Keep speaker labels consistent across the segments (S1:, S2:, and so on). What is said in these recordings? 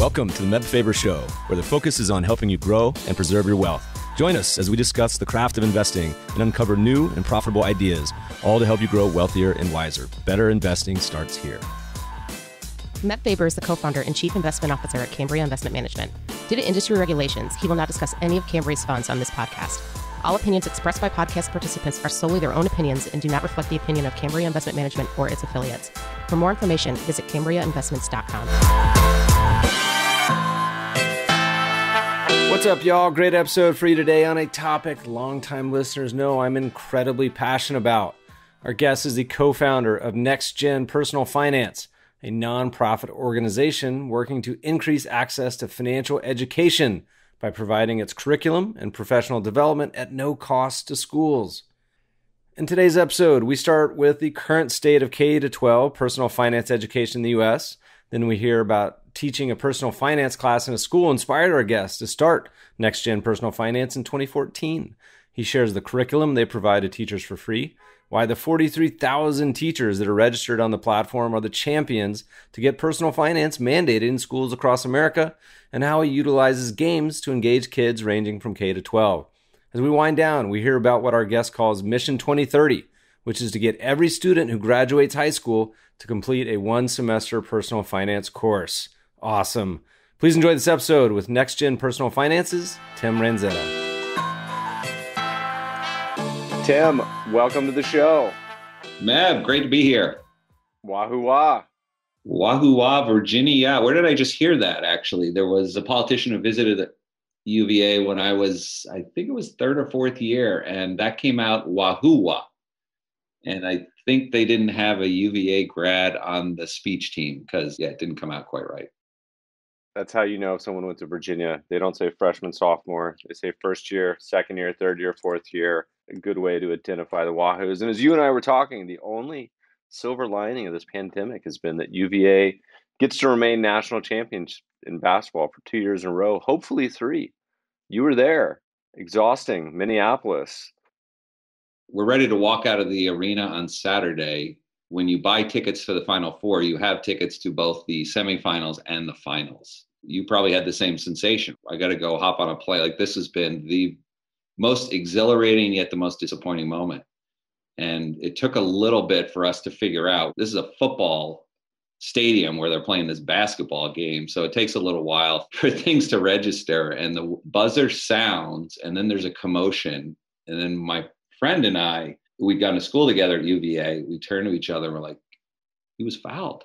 S1: Welcome to the Meb Faber Show, where the focus is on helping you grow and preserve your wealth. Join us as we discuss the craft of investing and uncover new and profitable ideas, all to help you grow wealthier and wiser. Better investing starts here.
S2: Meb Faber is the co-founder and chief investment officer at Cambria Investment Management. Due to industry regulations, he will not discuss any of Cambria's funds on this podcast. All opinions expressed by podcast participants are solely their own opinions and do not reflect the opinion of Cambria Investment Management or its affiliates. For more information, visit CambriaInvestments.com.
S3: What's up, y'all? Great episode for you today on a topic longtime listeners know I'm incredibly passionate about. Our guest is the co founder of Next Gen Personal Finance, a nonprofit organization working to increase access to financial education by providing its curriculum and professional development at no cost to schools. In today's episode, we start with the current state of K 12 personal finance education in the US. Then we hear about teaching a personal finance class in a school inspired our guest to start Next Gen Personal Finance in 2014. He shares the curriculum they provide to teachers for free, why the 43,000 teachers that are registered on the platform are the champions to get personal finance mandated in schools across America, and how he utilizes games to engage kids ranging from K to 12. As we wind down, we hear about what our guest calls Mission 2030, which is to get every student who graduates high school to complete a one semester personal finance course. Awesome. Please enjoy this episode with Next Gen Personal Finances, Tim Ranzetta. Tim, welcome to the show.
S4: Meb, great to be here.
S3: Wahoo wah.
S4: Wahoo wah, Virginia. Where did I just hear that? Actually, there was a politician who visited the UVA when I was, I think it was third or fourth year, and that came out Wahoo wah. And I think they didn't have a UVA grad on the speech team because, yeah, it didn't come out quite right.
S3: That's how you know if someone went to Virginia. They don't say freshman, sophomore. They say first year, second year, third year, fourth year. A good way to identify the Wahoos. And as you and I were talking, the only silver lining of this pandemic has been that UVA gets to remain national champions in basketball for two years in a row, hopefully three. You were there, exhausting Minneapolis.
S4: We're ready to walk out of the arena on Saturday. When you buy tickets for the Final Four, you have tickets to both the semifinals and the finals. You probably had the same sensation. I got to go hop on a plane. Like this has been the most exhilarating yet the most disappointing moment. And it took a little bit for us to figure out this is a football stadium where they're playing this basketball game. So it takes a little while for things to register. And the buzzer sounds, and then there's a commotion. And then my friend and I, we'd gone to school together at UVA. We turned to each other and we're like, he was fouled.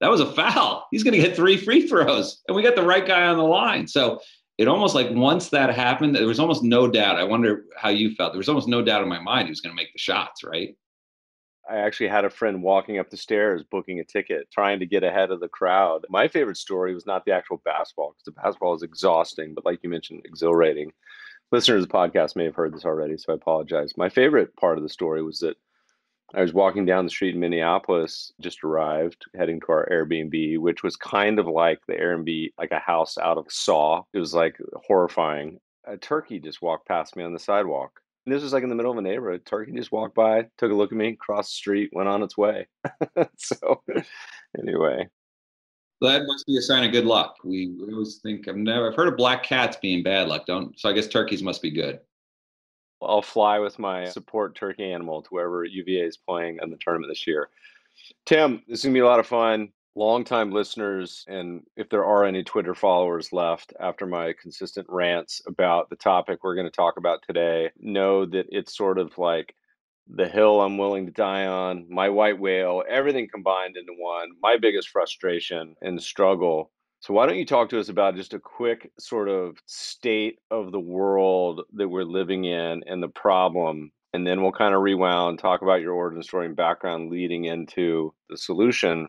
S4: That was a foul. He's going to get three free throws. And we got the right guy on the line. So it almost like once that happened, there was almost no doubt. I wonder how you felt. There was almost no doubt in my mind he was going to make the shots, right?
S3: I actually had a friend walking up the stairs booking a ticket, trying to get ahead of the crowd. My favorite story was not the actual basketball, because the basketball is exhausting, but like you mentioned, exhilarating. Listeners of the podcast may have heard this already, so I apologize. My favorite part of the story was that I was walking down the street in Minneapolis, just arrived, heading to our Airbnb, which was kind of like the Airbnb, like a house out of Saw. It was like horrifying. A turkey just walked past me on the sidewalk. And this was like in the middle of a neighborhood. Turkey just walked by, took a look at me, crossed the street, went on its way. so, anyway.
S4: That must be a sign of good luck. We, we always think I've never I've heard of black cats being bad luck. Don't so I guess turkeys must be good.
S3: I'll fly with my support turkey animal to wherever UVA is playing in the tournament this year. Tim, this is gonna be a lot of fun. Longtime listeners, and if there are any Twitter followers left after my consistent rants about the topic we're going to talk about today, know that it's sort of like the hill I'm willing to die on, my white whale, everything combined into one, my biggest frustration and struggle so, why don't you talk to us about just a quick sort of state of the world that we're living in and the problem? And then we'll kind of rewound, talk about your origin story and background leading into the solution.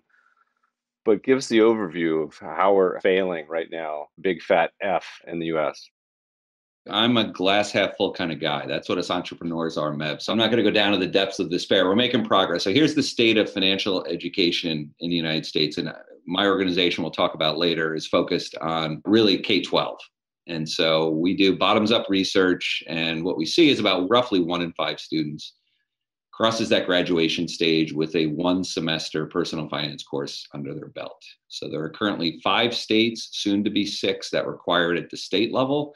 S3: But give us the overview of how we're failing right now, big fat F in the US.
S4: I'm a glass half full kind of guy. That's what us entrepreneurs are, Meb. So I'm not going to go down to the depths of despair. We're making progress. So here's the state of financial education in the United States. And uh, my organization we'll talk about later is focused on really K 12. And so we do bottoms up research, and what we see is about roughly one in five students crosses that graduation stage with a one semester personal finance course under their belt. So there are currently five states, soon to be six, that require it at the state level.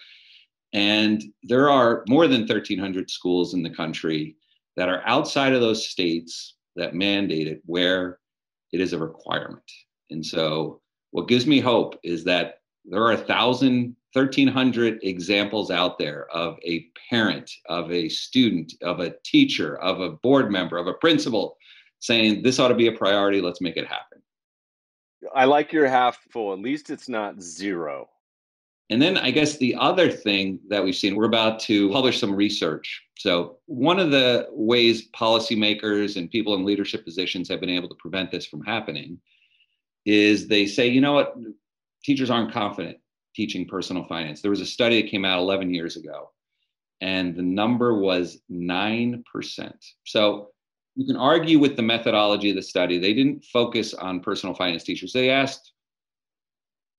S4: And there are more than 1,300 schools in the country that are outside of those states that mandate it where it is a requirement. And so what gives me hope is that there are thousand 1300 examples out there of a parent of a student of a teacher of a board member of a principal saying this ought to be a priority. Let's make it happen.
S3: I like your half full. At least it's not zero
S4: and then i guess the other thing that we've seen we're about to publish some research so one of the ways policymakers and people in leadership positions have been able to prevent this from happening is they say you know what teachers aren't confident teaching personal finance. There was a study that came out 11 years ago, and the number was 9%. So you can argue with the methodology of the study. They didn't focus on personal finance teachers, they asked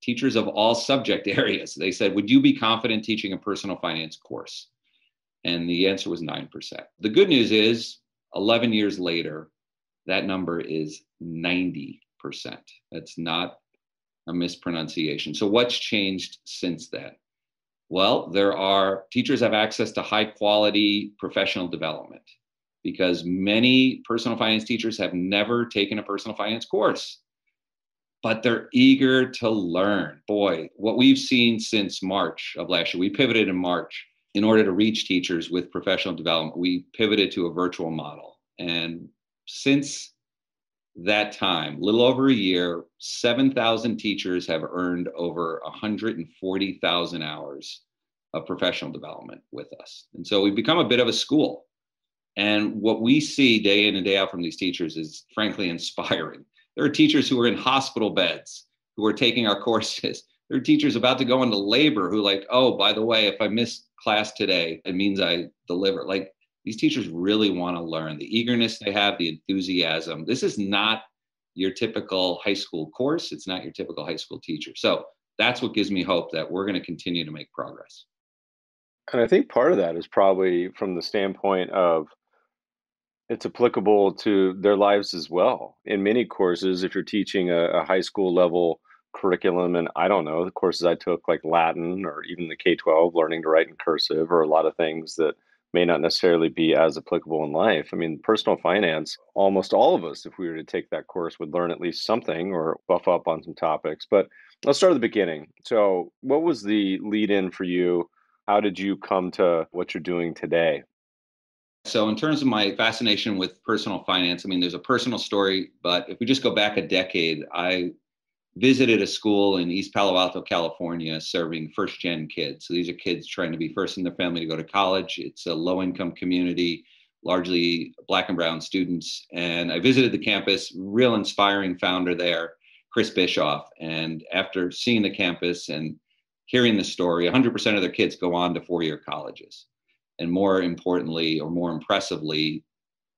S4: teachers of all subject areas. They said, Would you be confident teaching a personal finance course? And the answer was 9%. The good news is 11 years later, that number is 90%. That's not a mispronunciation. So, what's changed since then? Well, there are teachers have access to high quality professional development because many personal finance teachers have never taken a personal finance course, but they're eager to learn. Boy, what we've seen since March of last year, we pivoted in March in order to reach teachers with professional development. We pivoted to a virtual model. And since that time, little over a year, 7,000 teachers have earned over 140,000 hours of professional development with us. And so we've become a bit of a school. And what we see day in and day out from these teachers is frankly inspiring. There are teachers who are in hospital beds who are taking our courses. There are teachers about to go into labor who, like, oh, by the way, if I miss class today, it means I deliver. Like, these teachers really want to learn. The eagerness they have the enthusiasm. This is not your typical high school course. It's not your typical high school teacher. So that's what gives me hope that we're going to continue to make progress.
S3: And i think part of that is probably from the standpoint of it's applicable to their lives as well in many courses if you're teaching a, a high school level curriculum and i don't know the courses i took like latin or even the k-12 learning to write in cursive or a lot of things that may not necessarily be as applicable in life. I mean, personal finance, almost all of us, if we were to take that course, would learn at least something or buff up on some topics. But let's start at the beginning. So, what was the lead in for you? How did you come to what you're doing today?
S4: So, in terms of my fascination with personal finance, I mean, there's a personal story, but if we just go back a decade, I visited a school in East Palo Alto, California, serving first gen kids. So these are kids trying to be first in their family to go to college. It's a low income community, largely black and brown students. And I visited the campus, real inspiring founder there, Chris Bischof. And after seeing the campus and hearing the story, 100% of their kids go on to four year colleges. And more importantly, or more impressively,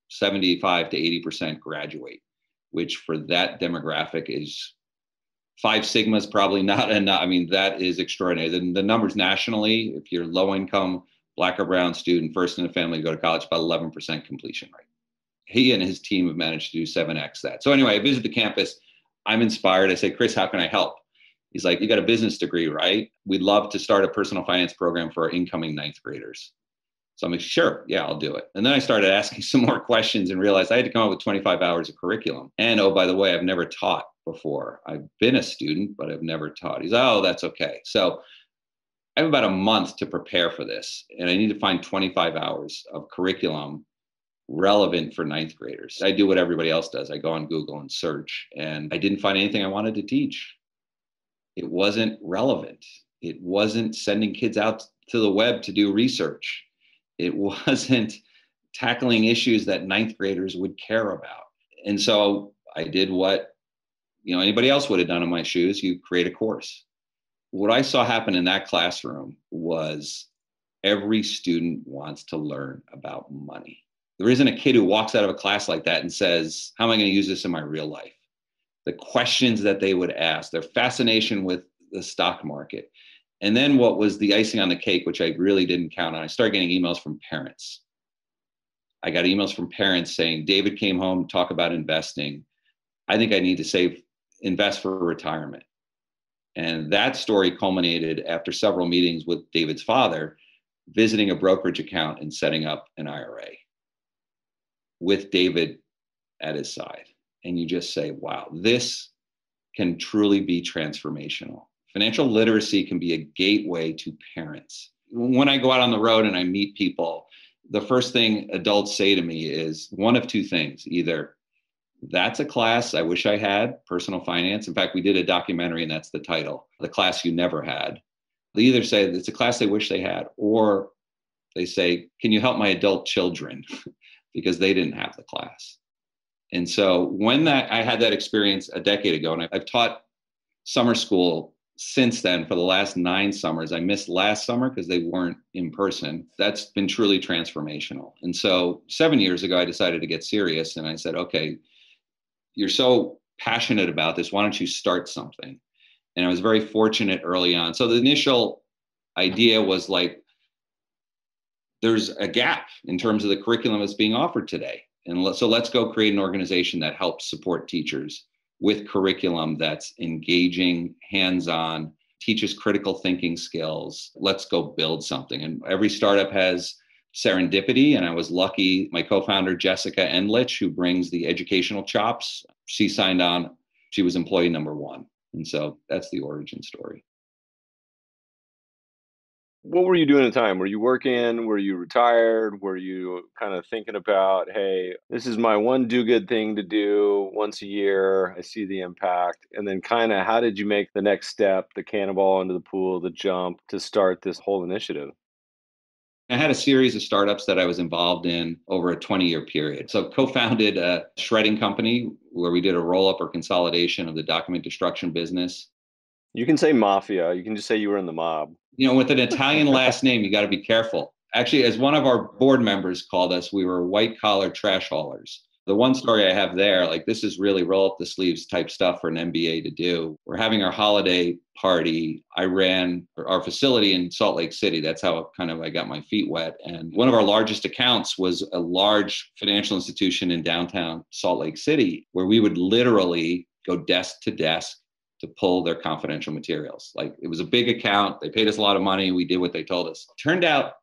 S4: 75 to 80% graduate, which for that demographic is Five Sigmas probably not enough. I mean, that is extraordinary. The, the numbers nationally, if you're low income, black or brown student, first in the family to go to college, about 11% completion rate. He and his team have managed to do 7x that. So anyway, I visit the campus. I'm inspired. I say, Chris, how can I help? He's like, you got a business degree, right? We'd love to start a personal finance program for our incoming ninth graders. So I'm like, sure, yeah, I'll do it. And then I started asking some more questions and realized I had to come up with 25 hours of curriculum. And oh, by the way, I've never taught before. I've been a student, but I've never taught. He's, oh, that's okay. So I have about a month to prepare for this, and I need to find 25 hours of curriculum relevant for ninth graders. I do what everybody else does. I go on Google and search, and I didn't find anything I wanted to teach. It wasn't relevant. It wasn't sending kids out to the web to do research. It wasn't tackling issues that ninth graders would care about. And so I did what you know anybody else would have done in my shoes. You create a course. What i saw happen in that classroom was every student wants to learn about money. There isn't a kid who walks out of a class like that and says how am i going to use this in my real life? The questions that they would ask their fascination with the stock market and then what was the icing on the cake which i really didn't count on i started getting emails from parents I got emails from parents saying, David came home, talk about investing. I think I need to save, invest for retirement. And that story culminated after several meetings with David's father, visiting a brokerage account and setting up an IRA with David at his side. And you just say, wow, this can truly be transformational. Financial literacy can be a gateway to parents. When I go out on the road and I meet people, the first thing adults say to me is one of two things either that's a class I wish I had, personal finance. In fact, we did a documentary and that's the title, The Class You Never Had. They either say it's a class they wish they had, or they say, Can you help my adult children? because they didn't have the class. And so when that I had that experience a decade ago, and I've taught summer school since then for the last nine summers. I missed last summer because they weren't in person. That's been truly transformational. And so seven years ago, I decided to get serious and I said, okay, you're so passionate about this. Why don't you start something? And I was very fortunate early on. So the initial idea was like, there's a gap in terms of the curriculum that's being offered today. And so let's go create an organization that helps support teachers with curriculum that's engaging, hands on, teaches critical thinking skills. Let's go build something. And every startup has serendipity. And I was lucky, my co founder, Jessica Endlich, who brings the educational chops, she signed on. She was employee number one. And so that's the origin story
S3: what were you doing at the time? Were you working? Were you retired? Were you kind of thinking about, hey, this is my one do good thing to do once a year? I see the impact. And then kind of how did you make the next step, the cannonball into the pool, the jump to start this whole initiative?
S4: I had a series of startups that I was involved in over a 20 year period. So, co founded a shredding company where we did a roll up or consolidation of the document destruction business.
S3: You can say mafia. You can just say you were in the mob
S4: you know, with an Italian last name, you got to be careful. Actually, as one of our board members called us, we were white collar trash haulers. The one story I have there, like this is really roll up the sleeves type stuff for an MBA to do. We're having our holiday party. I ran our facility in Salt Lake City. That's how kind of I got my feet wet. And one of our largest accounts was a large financial institution in downtown Salt Lake City, where we would literally go desk to desk to pull their confidential materials. Like it was a big account. They paid us a lot of money. We did what they told us. Turned out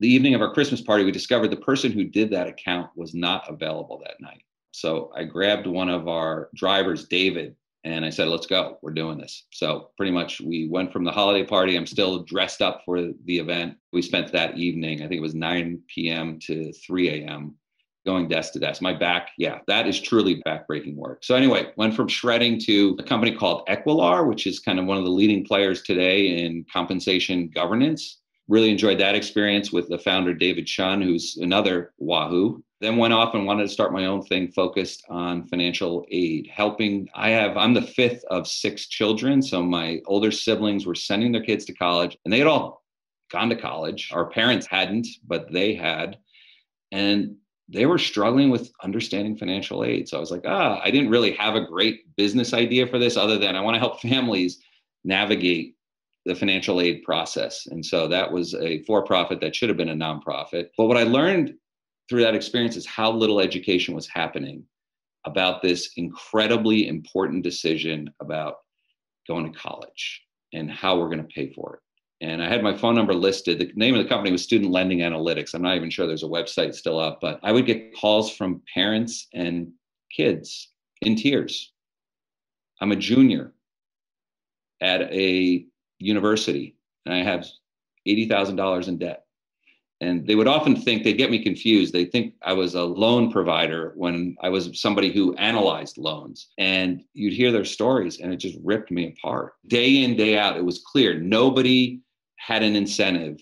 S4: the evening of our Christmas party, we discovered the person who did that account was not available that night. So I grabbed one of our drivers, David, and I said, let's go. We're doing this. So pretty much we went from the holiday party. I'm still dressed up for the event. We spent that evening, I think it was 9 p.m. to 3 a.m going desk to desk. My back, yeah, that is truly backbreaking work. So anyway, went from shredding to a company called Equilar, which is kind of one of the leading players today in compensation governance. Really enjoyed that experience with the founder David Chun, who's another Wahoo. Then went off and wanted to start my own thing focused on financial aid, helping. I have, I'm the fifth of six children. So my older siblings were sending their kids to college and they had all gone to college. Our parents hadn't, but they had. And they were struggling with understanding financial aid. So I was like, ah, I didn't really have a great business idea for this other than I want to help families navigate the financial aid process. And so that was a for profit that should have been a nonprofit. But what I learned through that experience is how little education was happening about this incredibly important decision about going to college and how we're going to pay for it and I had my phone number listed. The name of the company was Student Lending Analytics. I'm not even sure there's a website still up, but I would get calls from parents and kids in tears. I'm a junior at a university and I have $80,000 in debt. And they would often think they'd get me confused. They think I was a loan provider when I was somebody who analyzed loans. And you'd hear their stories and it just ripped me apart. Day in, day out, it was clear nobody had an incentive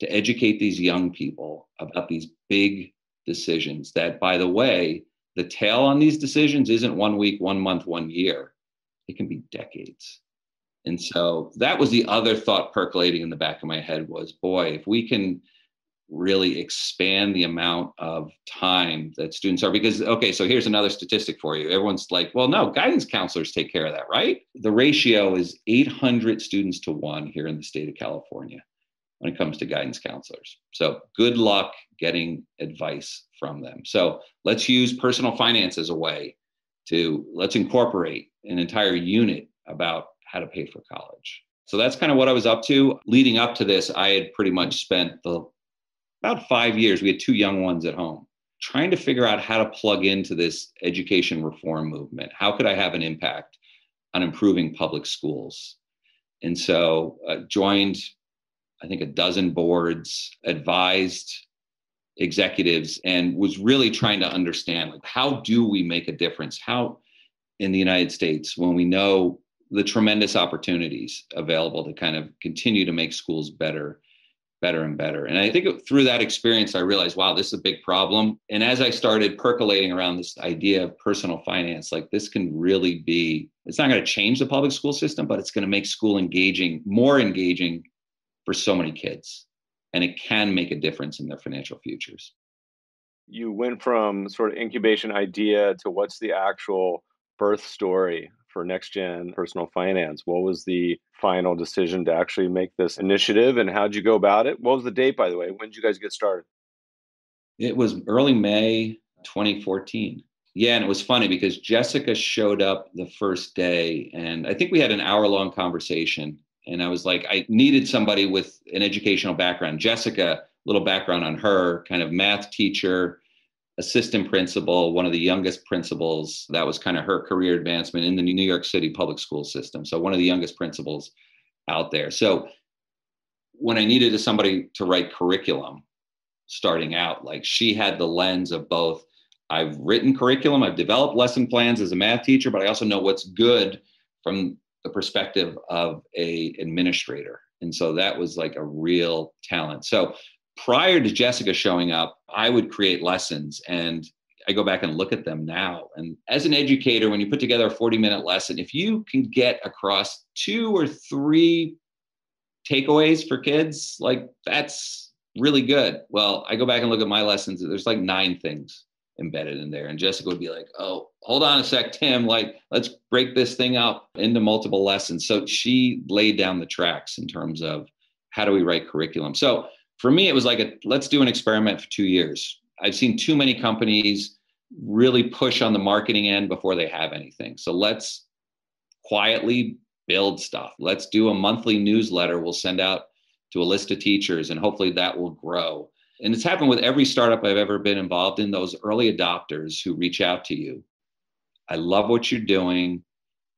S4: to educate these young people about these big decisions that, by the way, the tail on these decisions isn't one week, one month, one year. It can be decades. And so that was the other thought percolating in the back of my head was, boy, if we can really expand the amount of time that students are because okay so here's another statistic for you everyone's like well no guidance counselors take care of that right the ratio is 800 students to 1 here in the state of california when it comes to guidance counselors. So good luck getting advice from them. So let's use personal finance as a way to let's incorporate an entire unit about how to pay for college. So that's kind of what I was up to. Leading up to this, I had pretty much spent the about five years. We had two young ones at home, trying to figure out how to plug into this education reform movement. How could I have an impact on improving public schools? And so uh, joined, I think, a dozen boards, advised executives, and was really trying to understand like how do we make a difference? How in the United States when we know the tremendous opportunities available to kind of continue to make schools better better and better. And I think through that experience, I realized, wow, this is a big problem. And as I started percolating around this idea of personal finance, like this can really be, it's not going to change the public school system, but it's going to make school engaging, more engaging for so many kids. And it can make a difference in their financial futures.
S3: You went from sort of incubation idea to what's the actual birth story for next gen personal finance? What was the final decision to actually make this initiative and how'd you go about it? What was the date by the way? When did you guys get started?
S4: It was early may 2014 yeah and it was funny because jessica showed up the first day and i think we had an hour long conversation and i was like i needed somebody with an educational background. Jessica little background on her kind of math teacher assistant principal, one of the youngest principals. That was kind of her career advancement in the New York City public school system. So one of the youngest principals out there. So when I needed somebody to write curriculum starting out, like she had the lens of both I've written curriculum, I've developed lesson plans as a math teacher, but I also know what's good from the perspective of a administrator. And so that was like a real talent. So prior to Jessica showing up, I would create lessons and I go back and look at them now. And as an educator, when you put together a 40 minute lesson, if you can get across two or three takeaways for kids, like that's really good. Well, I go back and look at my lessons, there's like nine things embedded in there. And Jessica would be like, oh, hold on a sec, Tim, like let's break this thing up into multiple lessons. So she laid down the tracks in terms of how do we write curriculum. So for me, it was like a let's do an experiment for two years. I've seen too many companies really push on the marketing end before they have anything. So let's quietly build stuff. Let's do a monthly newsletter we'll send out to a list of teachers, and hopefully that will grow. And it's happened with every startup I've ever been involved in, those early adopters who reach out to you. I love what you're doing.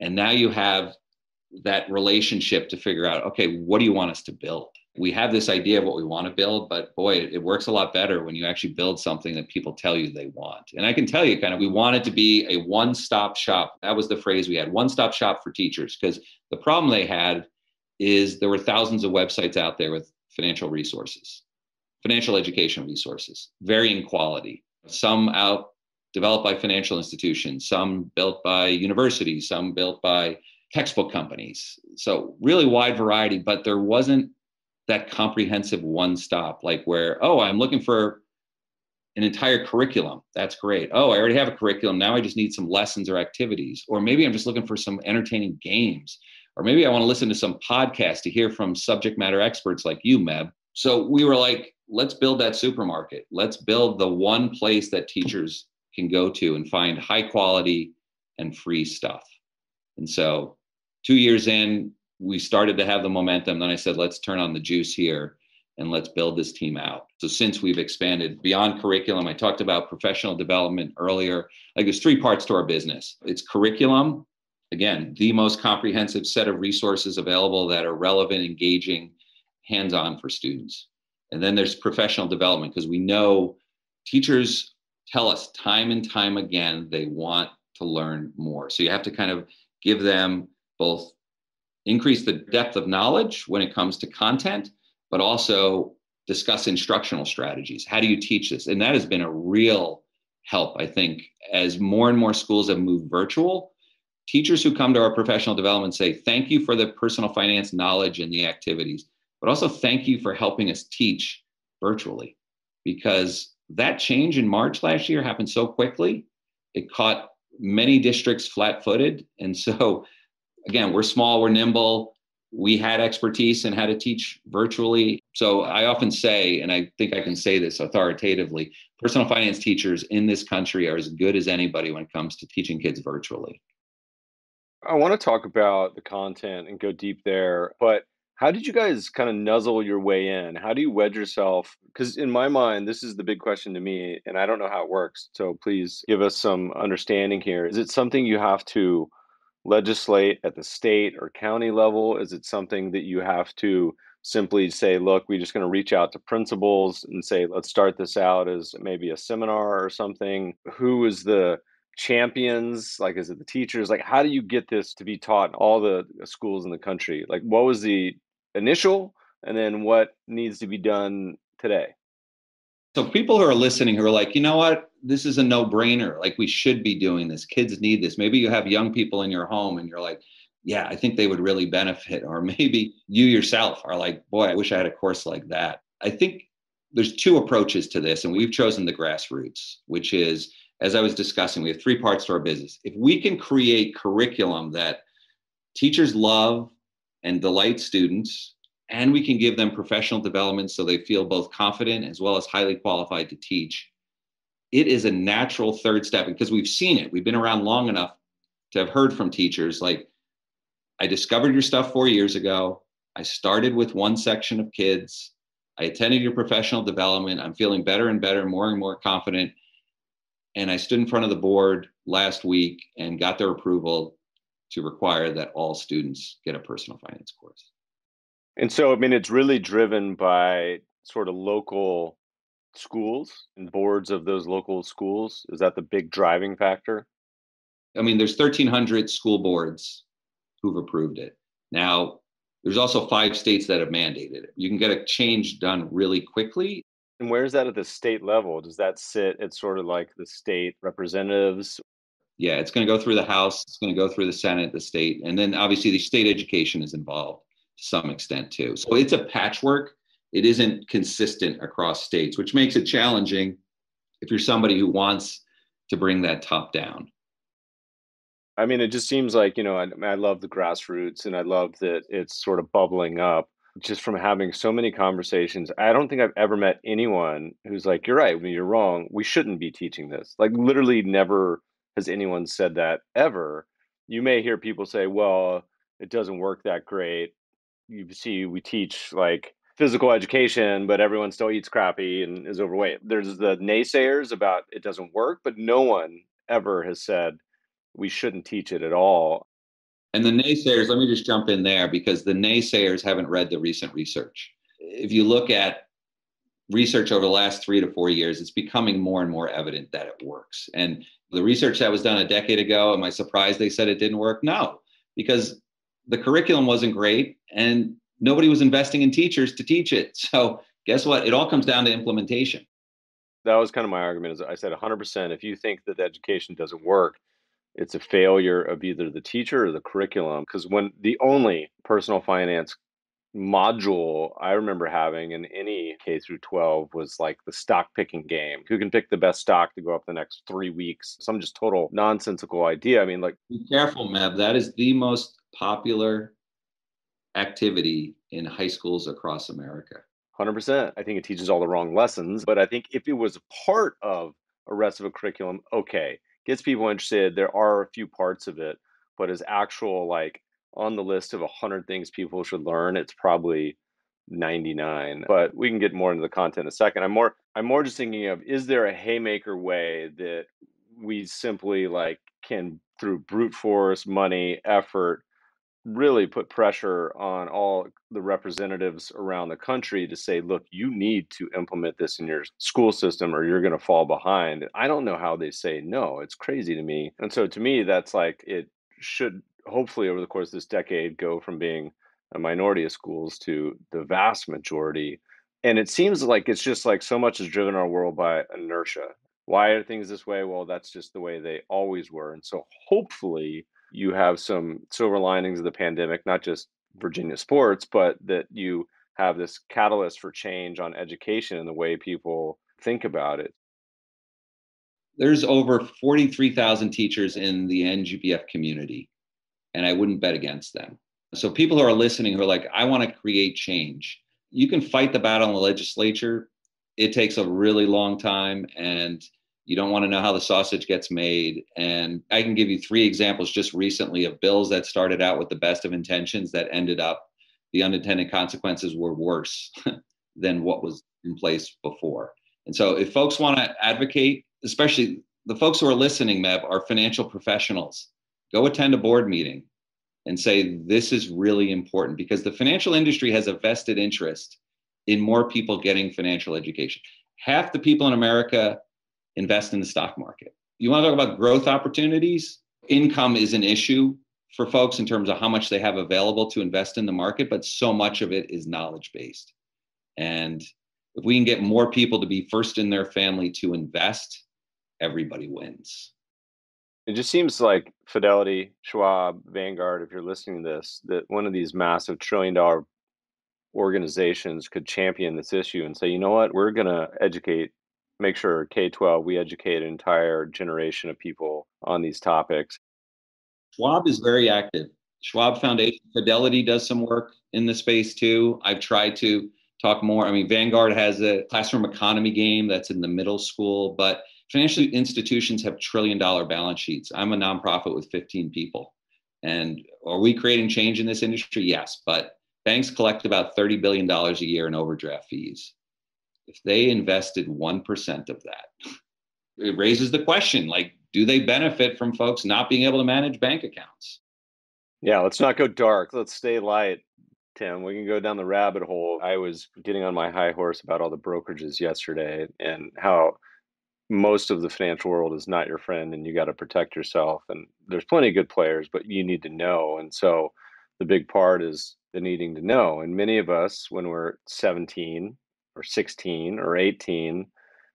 S4: And now you have that relationship to figure out okay, what do you want us to build? We have this idea of what we want to build, but boy, it, works a lot better when you actually build something that people tell you they want. And I can tell you, kind of, we wanted to be a one stop shop. That was the phrase we had one stop shop for teachers, because the problem they had is there were thousands of websites out there with financial resources, financial education resources, varying quality. Some out developed by financial institutions, some built by universities, some built by textbook companies. So, really wide variety, but there wasn't that comprehensive one stop, like where, oh, I'm looking for an entire curriculum. That's great. Oh, I already have a curriculum. Now I just need some lessons or activities. Or maybe I'm just looking for some entertaining games. Or maybe I want to listen to some podcast to hear from subject matter experts like you, Meb. So we were like, let's build that supermarket. Let's build the one place that teachers can go to and find high quality and free stuff. And so two years in, we started to have the momentum. Then I said, let's turn on the juice here and let's build this team out. So since we've expanded beyond curriculum, I talked about professional development earlier. Like there's three parts to our business. It's curriculum, again, the most comprehensive set of resources available that are relevant, engaging, hands-on for students. And then there's professional development because we know teachers tell us time and time again they want to learn more. So you have to kind of give them both increase the depth of knowledge when it comes to content, but also discuss instructional strategies. How do you teach this? And that has been a real help, I think, as more and more schools have moved virtual. Teachers who come to our professional development say, Thank you for the personal finance knowledge and the activities, but also thank you for helping us teach virtually. Because that change in March last year happened so quickly, it caught many districts flat footed. And so again, we're small, we're nimble. we had expertise in how to teach virtually. So I often say, and I think I can say this authoritatively personal finance teachers in this country are as good as anybody when it comes to teaching kids virtually.
S3: I want to talk about the content and go deep there, but how did you guys kind of nuzzle your way in? How do you wedge yourself? Because in my mind, this is the big question to me, and I don't know how it works. So please give us some understanding here. Is it something you have to legislate at the state or county level? Is it something that you have to simply say, look, we're just going to reach out to principals and say, let's start this out as maybe a seminar or something? Who is the champions? Like, is it the teachers? Like, how do you get this to be taught in all the uh, schools in the country? Like, what was the initial and then what needs to be done today?
S4: So, people who are listening who are like, you know what, this is a no brainer. Like, we should be doing this. Kids need this. Maybe you have young people in your home and you're like, yeah, I think they would really benefit. Or maybe you yourself are like, boy, I wish I had a course like that. I think there's two approaches to this, and we've chosen the grassroots, which is, as I was discussing, we have three parts to our business. If we can create curriculum that teachers love and delight students, and we can give them professional development so they feel both confident as well as highly qualified to teach, it is a natural third step because we've seen it. We've been around long enough to have heard from teachers like, I discovered your stuff four years ago. I started with one section of kids. I attended your professional development. I'm feeling better and better, more and more confident. And I stood in front of the board last week and got their approval to require that all students get a personal finance course.
S3: And so, I mean, it's really driven by sort of local schools and boards of those local schools. Is that the big driving factor?
S4: I mean, there's 1,300 school boards who've approved it. Now, there's also five states that have mandated it. You can get a change done really quickly.
S3: And where is that at the state level? Does that sit at sort of like the state representatives?
S4: Yeah, it's going to go through the House, it's going to go through the Senate, the state, and then obviously the state education is involved to some extent too. So it's a patchwork. It isn't consistent across states, which makes it challenging if you're somebody who wants to bring that top down.
S3: I mean, it just seems like, you know, I, I love the grassroots and I love that it's sort of bubbling up just from having so many conversations. I don't think I've ever met anyone who's like, you're right, you're wrong. We shouldn't be teaching this. Like, literally, never has anyone said that ever. You may hear people say, well, it doesn't work that great. You see, we teach like physical education, but everyone still eats crappy and is overweight. There's the naysayers about it doesn't work, but no one ever has said, we shouldn't teach it at all.
S4: And the naysayers, let me just jump in there because the naysayers haven't read the recent research. If you look at research over the last three to four years, it's becoming more and more evident that it works. And the research that was done a decade ago, am I surprised they said it didn't work? No, because the curriculum wasn't great and nobody was investing in teachers to teach it. So guess what? It all comes down to implementation.
S3: That was kind of my argument. Is I said 100%. If you think that education doesn't work, it's a failure of either the teacher or the curriculum because when the only personal finance module I remember having in any K through 12 was like the stock picking game. Who can pick the best stock to go up the next three weeks? Some just total nonsensical idea. I mean, like,
S4: be careful, Meb. That is the most popular activity in high schools across America.
S3: 100%. I think it teaches all the wrong lessons. But I think if it was part of a rest of a curriculum, okay gets people interested. There are a few parts of it, but as actual like on the list of 100 things people should learn, it's probably 99. But we can get more into the content in a second. I'm more I'm more just thinking of is there a haymaker way that we simply like can through brute force, money, effort really put pressure on all the representatives around the country to say, look, you need to implement this in your school system or you're going to fall behind. I don't know how they say no. It's crazy to me. And so to me, that's like it should hopefully over the course of this decade go from being a minority of schools to the vast majority. And it seems like it's just like so much is driven our world by inertia. Why are things this way? Well, that's just the way they always were. And so hopefully you have some silver linings of the pandemic, not just Virginia sports, but that you have this catalyst for change on education and the way people think about it.
S4: There's over 43,000 teachers in the NGPF community, and I wouldn't bet against them. So people who are listening who are like, I want to create change, you can fight the battle in the legislature. It takes a really long time and you don't want to know how the sausage gets made. And I can give you three examples just recently of bills that started out with the best of intentions that ended up, the unintended consequences were worse than what was in place before. And so if folks want to advocate, especially the folks who are listening, Meb, are financial professionals. Go attend a board meeting and say, this is really important because the financial industry has a vested interest in more people getting financial education. Half the people in America invest in the stock market. You want to talk about growth opportunities? Income is an issue for folks in terms of how much they have available to invest in the market, but so much of it is knowledge based. And if we can get more people to be first in their family to invest, everybody wins.
S3: It just seems like Fidelity, Schwab, Vanguard, if you're listening to this, that one of these massive trillion dollar organizations could champion this issue and say, you know what, we're going to educate, make sure K 12, we educate an entire generation of people on these topics.
S4: Schwab is very active. Schwab Foundation, Fidelity does some work in the space too. I've tried to talk more. I mean, Vanguard has a classroom economy game that's in the middle school, but financial institutions have trillion dollar balance sheets. I'm a nonprofit with 15 people. And are we creating change in this industry? Yes, but banks collect about $30 billion a year in overdraft fees. If they invested 1% of that, it raises the question like, do they benefit from folks not being able to manage bank accounts?
S3: Yeah, let's not go dark. Let's stay light. Tim, we can go down the rabbit hole. I was getting on my high horse about all the brokerages yesterday and how most of the financial world is not your friend and you got to protect yourself and there's plenty of good players but you need to know and so the big part is the needing to know and many of us when we're 17 or 16 or 18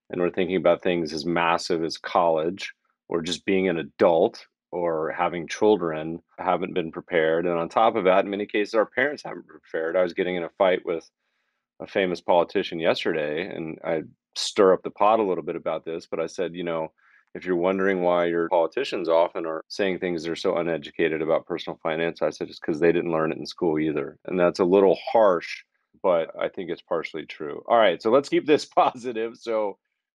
S3: and we're thinking about things as massive as college or just being an adult or having children haven't been prepared and on top of that in many cases our parents haven't prepared i was getting in a fight with a famous politician yesterday and i stir up the pot a little bit about this, but I said, you know, if you're wondering why your politicians often are saying things they're so uneducated about personal finance, I said it's because they didn't learn it in school either. And that's a little harsh, but I think it's partially true. All right, so let's keep this positive. So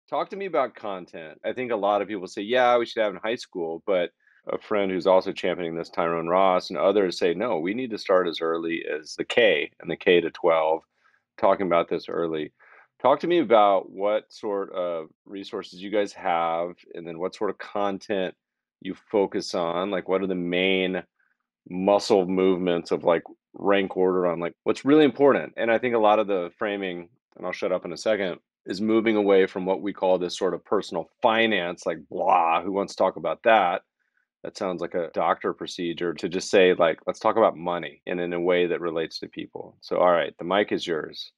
S3: talk to me about content. I think a lot of people say, yeah, we should have in high school, but a friend who's also championing this, Tyrone Ross, and others say, no, we need to start as early as the K and the K to 12, talking about this early. Talk to me about what sort of resources you guys have, and then what sort of content you focus on. Like, what are the main muscle movements of like rank order on like what's really important? And I think a lot of the framing, and I'll shut up in a second, is moving away from what we call this sort of personal finance, like blah, who wants to talk about that? That sounds like a doctor procedure to just say, like, let's talk about money and in a way that relates to people. So, all right, the mic is yours.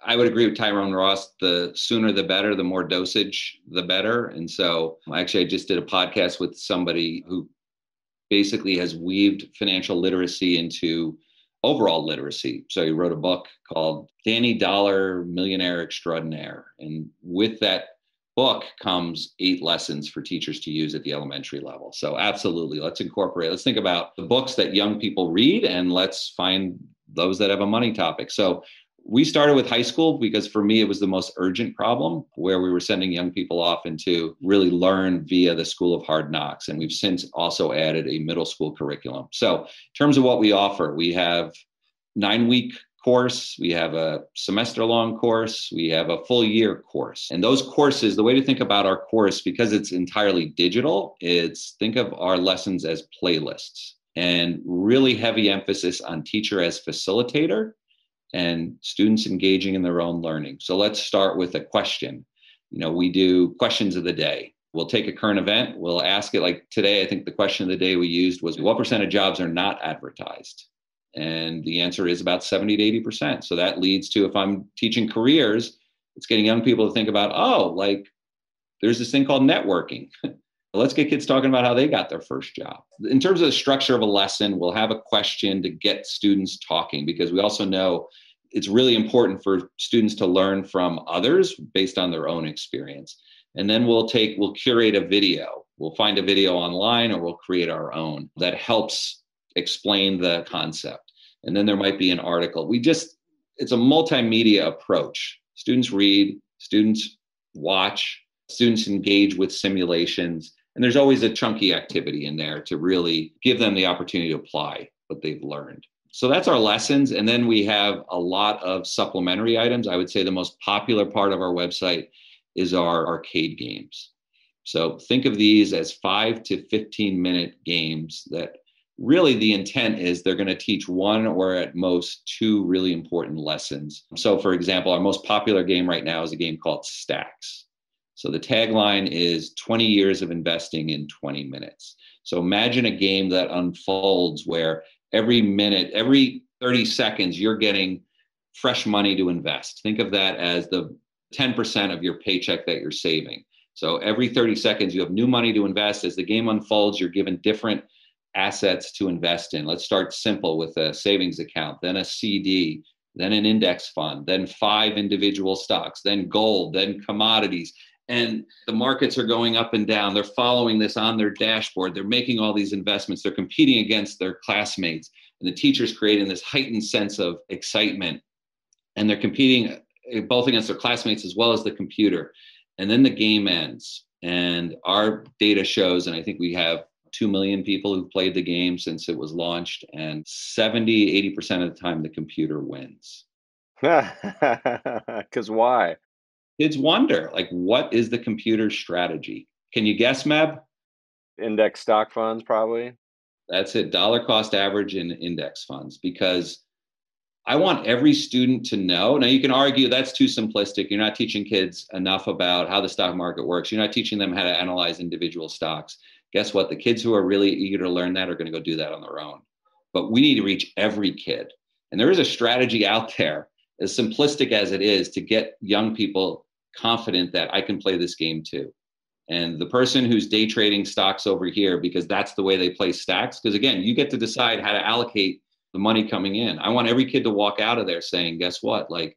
S4: I would agree with Tyrone Ross. The sooner the better, the more dosage, the better. And so, actually, I just did a podcast with somebody who basically has weaved financial literacy into overall literacy. So, he wrote a book called Danny Dollar Millionaire Extraordinaire. And with that book comes eight lessons for teachers to use at the elementary level. So, absolutely, let's incorporate, let's think about the books that young people read and let's find those that have a money topic. So, we started with high school because for me it was the most urgent problem where we were sending young people off into really learn via the school of hard knocks. And we've since also added a middle school curriculum. So in terms of what we offer we have nine week course we have a semester long course we have a full year course. And those courses the way to think about our course because it's entirely digital it's think of our lessons as playlists. And really heavy emphasis on teacher as facilitator and students engaging in their own learning. So let's start with a question. You know, we do questions of the day. We'll take a current event, we'll ask it like today, I think the question of the day we used was what percent of jobs are not advertised? And the answer is about 70 to 80%. So that leads to if I'm teaching careers, it's getting young people to think about, oh, like there's this thing called networking. Let's get kids talking about how they got their first job. In terms of the structure of a lesson, we'll have a question to get students talking because we also know it's really important for students to learn from others based on their own experience. And then we'll take, we'll curate a video. We'll find a video online or we'll create our own that helps explain the concept. And then there might be an article. We just, it's a multimedia approach. Students read, students watch, students engage with simulations. And there's always a chunky activity in there to really give them the opportunity to apply what they've learned. So that's our lessons. And then we have a lot of supplementary items. I would say the most popular part of our website is our arcade games. So think of these as five to 15 minute games that really the intent is they're going to teach one or at most two really important lessons. So, for example, our most popular game right now is a game called Stacks. So the tagline is 20 years of investing in 20 minutes. So imagine a game that unfolds where every minute, every 30 seconds, you're getting fresh money to invest. Think of that as the 10% of your paycheck that you're saving. So every 30 seconds, you have new money to invest. As the game unfolds, you're given different assets to invest in. Let's start simple with a savings account, then a CD, then an index fund, then five individual stocks, then gold, then commodities. And the markets are going up and down. They're following this on their dashboard. They're making all these investments. They're competing against their classmates. And the teacher's creating this heightened sense of excitement. And they're competing eh, both against their classmates as well as the computer. And then the game ends. And our data shows, and I think we have 2 million people who've played the game since it was launched, and 70, 80% of the time the computer wins.
S3: Because why?
S4: Kids wonder, like, what is the computer strategy? Can you guess, Meb?
S3: Index stock funds, probably.
S4: That's it, dollar cost average in index funds, because I want every student to know. Now, you can argue that's too simplistic. You're not teaching kids enough about how the stock market works. You're not teaching them how to analyze individual stocks guess what? The kids who are really eager to learn that are going to go do that on their own. But we need to reach every kid. And there is a strategy out there, as simplistic as it is, to get young people confident that I can play this game too. And the person who's day trading stocks over here, because that's the way they play stacks, because again, you get to decide how to allocate the money coming in. I want every kid to walk out of there saying, guess what? Like,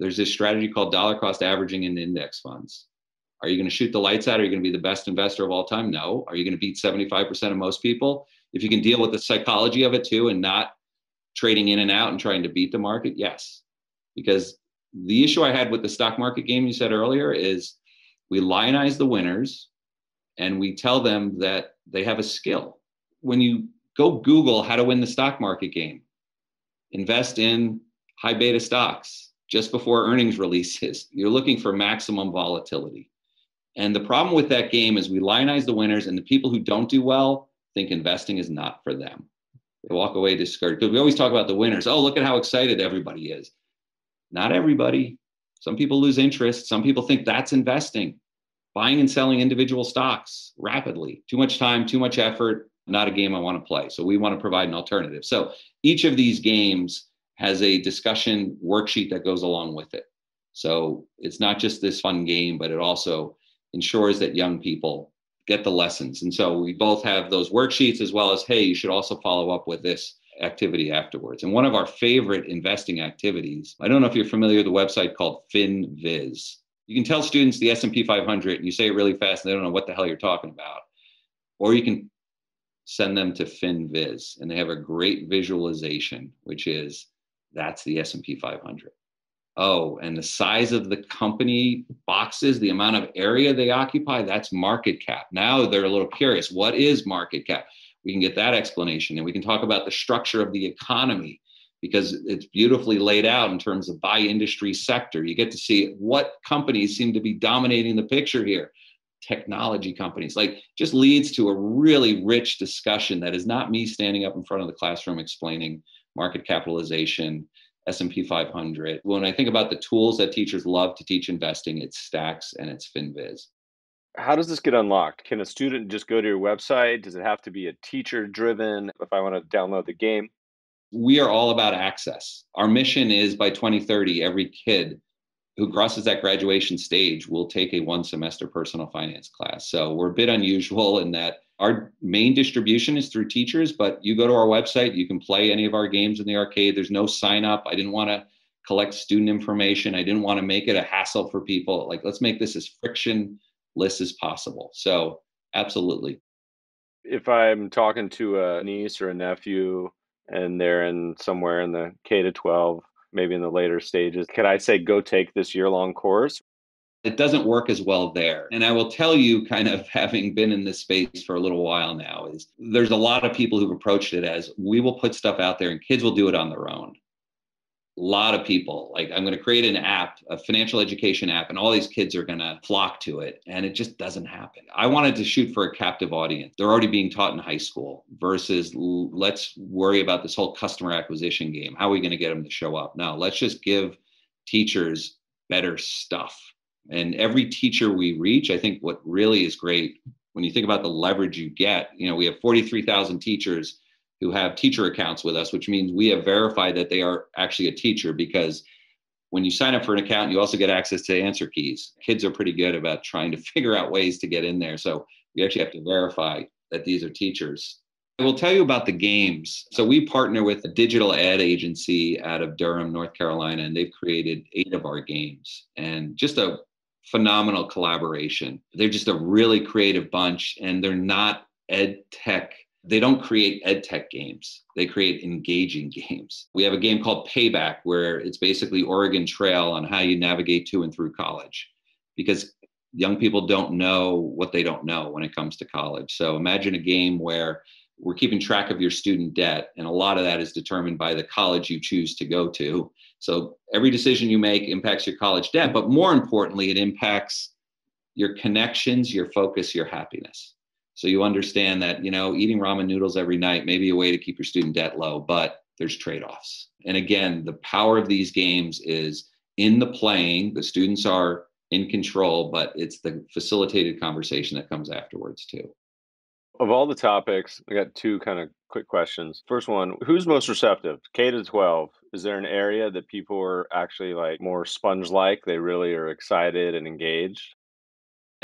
S4: there's this strategy called dollar cost averaging in index funds. Are you going to shoot the lights out? Are you going to be the best investor of all time? No. Are you going to beat 75% of most people? If you can deal with the psychology of it too and not trading in and out and trying to beat the market, yes. Because the issue I had with the stock market game you said earlier is we lionize the winners and we tell them that they have a skill. When you go Google how to win the stock market game, invest in high beta stocks just before earnings releases. You're looking for maximum volatility. And the problem with that game is we lionize the winners, and the people who don't do well think investing is not for them. They walk away discouraged because we always talk about the winners. Oh, look at how excited everybody is. Not everybody. Some people lose interest. Some people think that's investing, buying and selling individual stocks rapidly. Too much time, too much effort, not a game I want to play. So we want to provide an alternative. So each of these games has a discussion worksheet that goes along with it. So it's not just this fun game, but it also ensures that young people get the lessons. And so we both have those worksheets as well as, hey, you should also follow up with this activity afterwards. And one of our favorite investing activities, I don't know if you're familiar with the website called FinViz. You can tell students the S&P 500 and you say it really fast and they don't know what the hell you're talking about. Or you can send them to FinViz and they have a great visualization, which is that's the S&P 500 oh, and the size of the company boxes, the amount of area they occupy, that's market cap. Now they're a little curious. What is market cap? We can get that explanation and we can talk about the structure of the economy because it's beautifully laid out in terms of by industry sector. You get to see what companies seem to be dominating the picture here. Technology companies, like just leads to a really rich discussion that is not me standing up in front of the classroom explaining market capitalization S&P 500. When I think about the tools that teachers love to teach investing, it's STAX and it's FinViz.
S3: How does this get unlocked? Can a student just go to your website? Does it have to be a teacher driven if I want to download the game?
S4: We are all about access. Our mission is by 2030, every kid who crosses that graduation stage will take a one semester personal finance class. So we're a bit unusual in that our main distribution is through teachers, but you go to our website, you can play any of our games in the arcade. There's no sign up. I didn't want to collect student information. I didn't want to make it a hassle for people. Like, let's make this as frictionless as possible. So, absolutely.
S3: If I'm talking to a niece or a nephew and they're in somewhere in the K to 12, maybe in the later stages, could I say go take this year long course?
S4: It doesn't work as well there. And I will tell you, kind of having been in this space for a little while now, is there's a lot of people who've approached it as we will put stuff out there and kids will do it on their own lot of people. Like i'm going to create an app a financial education app and all these kids are going to flock to it and it just doesn't happen. I wanted to shoot for a captive audience. They're already being taught in high school versus let's worry about this whole customer acquisition game. How are we going to get them to show up? Now let's just give teachers better stuff. And every teacher we reach i think what really is great when you think about the leverage you get you know we have 43000 teachers who have teacher accounts with us, which means we have verified that they are actually a teacher because when you sign up for an account, you also get access to answer keys. Kids are pretty good about trying to figure out ways to get in there. So we actually have to verify that these are teachers. I will tell you about the games. So we partner with a digital ad agency out of Durham, North Carolina, and they've created eight of our games and just a phenomenal collaboration. They're just a really creative bunch and they're not ed tech they don't create ed tech games. They create engaging games. We have a game called payback where it's basically oregon trail on how you navigate to and through college because young people don't know what they don't know when it comes to college. So imagine a game where we're keeping track of your student debt and a lot of that is determined by the college you choose to go to. So every decision you make impacts your college debt but more importantly it impacts your connections your focus your happiness so you understand that, you know, eating ramen noodles every night may be a way to keep your student debt low, but there's trade-offs. And again, the power of these games is in the playing, the students are in control, but it's the facilitated conversation that comes afterwards too.
S3: Of all the topics, I got two kind of quick questions. First one, who's most receptive? K to 12. Is there an area that people are actually like more sponge like? They really are excited and engaged?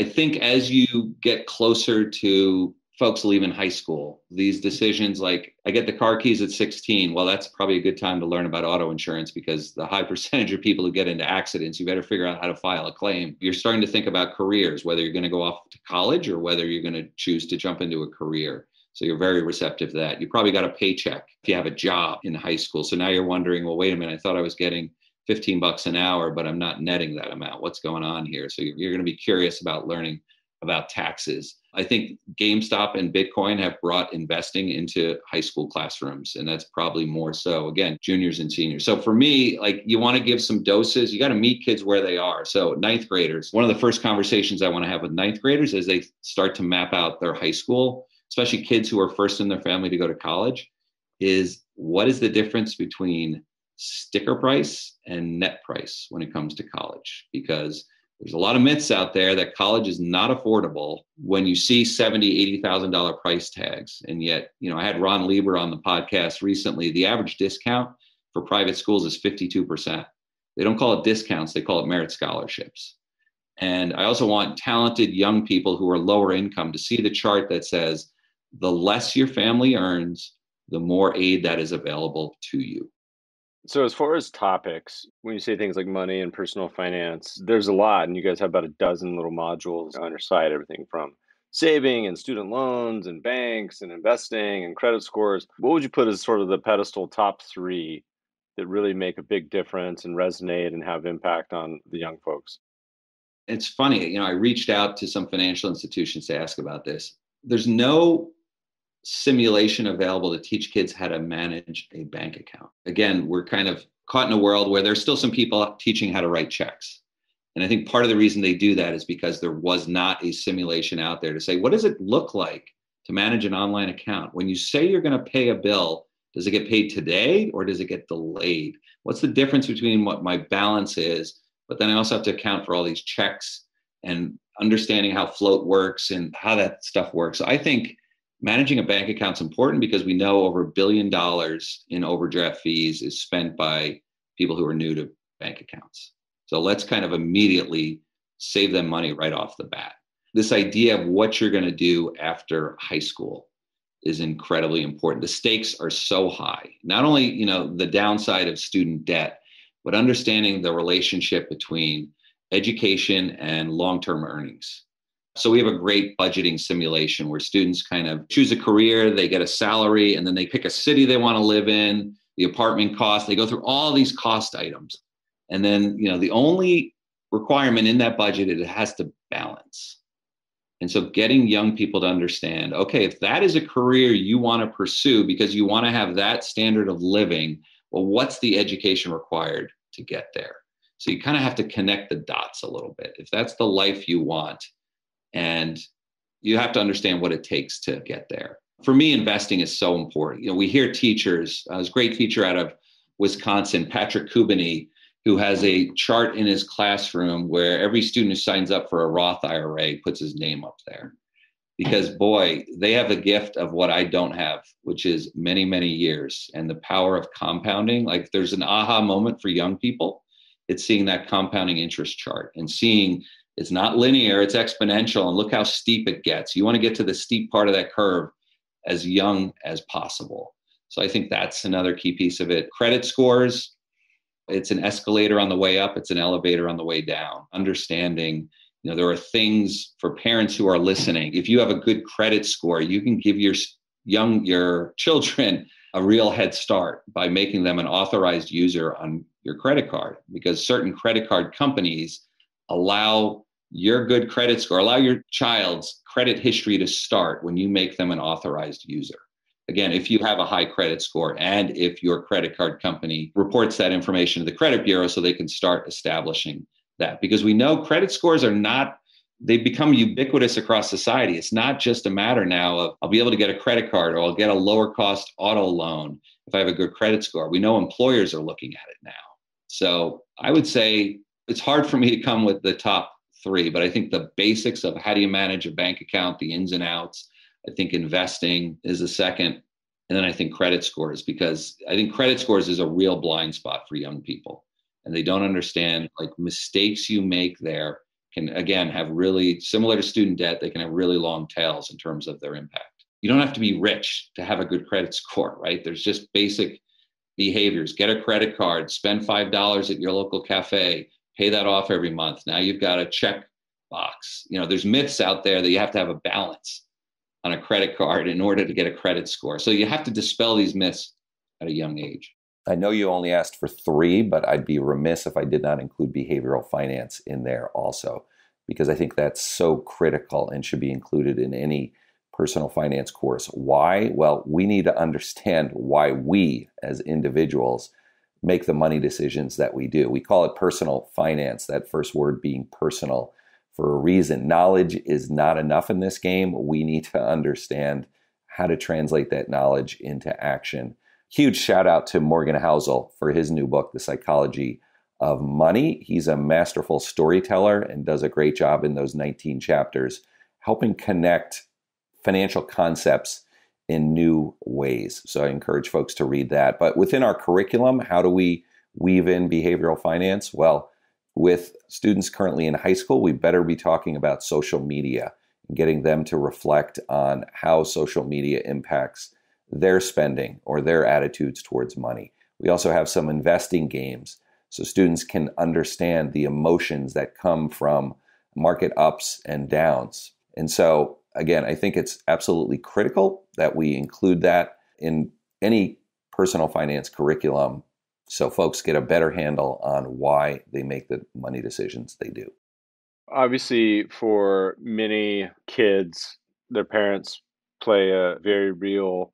S4: I think as you get closer to folks leaving high school, these decisions like I get the car keys at 16. Well, that's probably a good time to learn about auto insurance because the high percentage of people who get into accidents, you better figure out how to file a claim. You're starting to think about careers, whether you're going to go off to college or whether you're going to choose to jump into a career. So you're very receptive to that. You probably got a paycheck if you have a job in high school. So now you're wondering, well, wait a minute, I thought I was getting 15 bucks an hour, but I'm not netting that amount. What's going on here? So you're, going to be curious about learning about taxes. I think GameStop and Bitcoin have brought investing into high school classrooms, and that's probably more so, again, juniors and seniors. So for me, like you want to give some doses, you got to meet kids where they are. So, ninth graders, one of the first conversations I want to have with ninth graders as they start to map out their high school, especially kids who are first in their family to go to college, is what is the difference between sticker price and net price when it comes to college because there's a lot of myths out there that college is not affordable when you see 70 80000 dollar price tags. And yet you know i had ron lieber on the podcast recently. The average discount for private schools is 52% they don't call it discounts they call it merit scholarships. And i also want talented young people who are lower income to see the chart that says the less your family earns the more aid that is available to you
S3: so, as far as topics, when you say things like money and personal finance, there's a lot, and you guys have about a dozen little modules on your site, everything from saving and student loans and banks and investing and credit scores. What would you put as sort of the pedestal top three that really make a big difference and resonate and have impact on the young folks?
S4: It's funny, you know, I reached out to some financial institutions to ask about this. There's no simulation available to teach kids how to manage a bank account. Again, we're kind of caught in a world where there's still some people teaching how to write checks. And I think part of the reason they do that is because there was not a simulation out there to say, what does it look like to manage an online account? When you say you're going to pay a bill, does it get paid today or does it get delayed? What's the difference between what my balance is? But then I also have to account for all these checks and understanding how float works and how that stuff works. I think managing a bank account is important because we know over a billion dollars in overdraft fees is spent by people who are new to bank accounts. So let's kind of immediately save them money right off the bat. This idea of what you're going to do after high school is incredibly important. The stakes are so high. Not only, you know, the downside of student debt, but understanding the relationship between education and long-term earnings So we have a great budgeting simulation where students kind of choose a career, they get a salary, and then they pick a city they want to live in, the apartment cost. They go through all these cost items. And then, you know, the only requirement in that budget is it has to balance. And so getting young people to understand, okay, if that is a career you want to pursue because you want to have that standard of living, well, what's the education required to get there? So you kind of have to connect the dots a little bit. If that's the life you want, and you have to understand what it takes to get there. For me, investing is so important. You know, we hear teachers, uh, this great teacher out of Wisconsin, Patrick Kubany, who has a chart in his classroom where every student who signs up for a Roth IRA puts his name up there. Because, boy, they have a gift of what I don't have, which is many, many years and the power of compounding. Like, there's an aha moment for young people. It's seeing that compounding interest chart and seeing it's not linear, it's exponential. And look how steep it gets. You want to get to the steep part of that curve as young as possible. So I think that's another key piece of it. Credit scores, it's an escalator on the way up, it's an elevator on the way down. Understanding, you know, there are things for parents who are listening. If you have a good credit score, you can give your young your children a real head start by making them an authorized user on your credit card because certain credit card companies allow your good credit score, allow your child's credit history to start when you make them an authorized user. Again, if you have a high credit score and if your credit card company reports that information to the credit bureau so they can start establishing that. Because we know credit scores are not, they've become ubiquitous across society. It's not just a matter now of I'll be able to get a credit card or I'll get a lower cost auto loan if I have a good credit score. We know employers are looking at it now. So I would say it's hard for me to come with the top three, but I think the basics of how do you manage a bank account, the ins and outs. I think investing is the second. And then I think credit scores, because I think credit scores is a real blind spot for young people. And they don't understand like mistakes you make there can, again, have really similar to student debt, they can have really long tails in terms of their impact. You don't have to be rich to have a good credit score, right? There's just basic behaviors. Get a credit card, spend $5 at your local cafe, pay that off every month. Now you've got a check box. You know, there's myths out there that you have to have a balance on a credit card in order to get a credit score. So you have to dispel these myths at a young age.
S5: I know you only asked for three, but I'd be remiss if I did not include behavioral finance in there also, because I think that's so critical and should be included in any personal finance course. Why? Well, we need to understand why we as individuals make the money decisions that we do. We call it personal finance, that first word being personal for a reason. Knowledge is not enough in this game. We need to understand how to translate that knowledge into action. Huge shout out to Morgan Housel for his new book, The Psychology of Money. He's a masterful storyteller and does a great job in those 19 chapters helping connect financial concepts in new ways. So I encourage folks to read that. But within our curriculum, how do we weave in behavioral finance? Well, with students currently in high school, we better be talking about social media and getting them to reflect on how social media impacts their spending or their attitudes towards money. We also have some investing games so students can understand the emotions that come from market ups and downs. And so again, I think it's absolutely critical that we include that in any personal finance curriculum so folks get a better handle on why they make the money decisions they do.
S3: Obviously, for many kids, their parents play a very real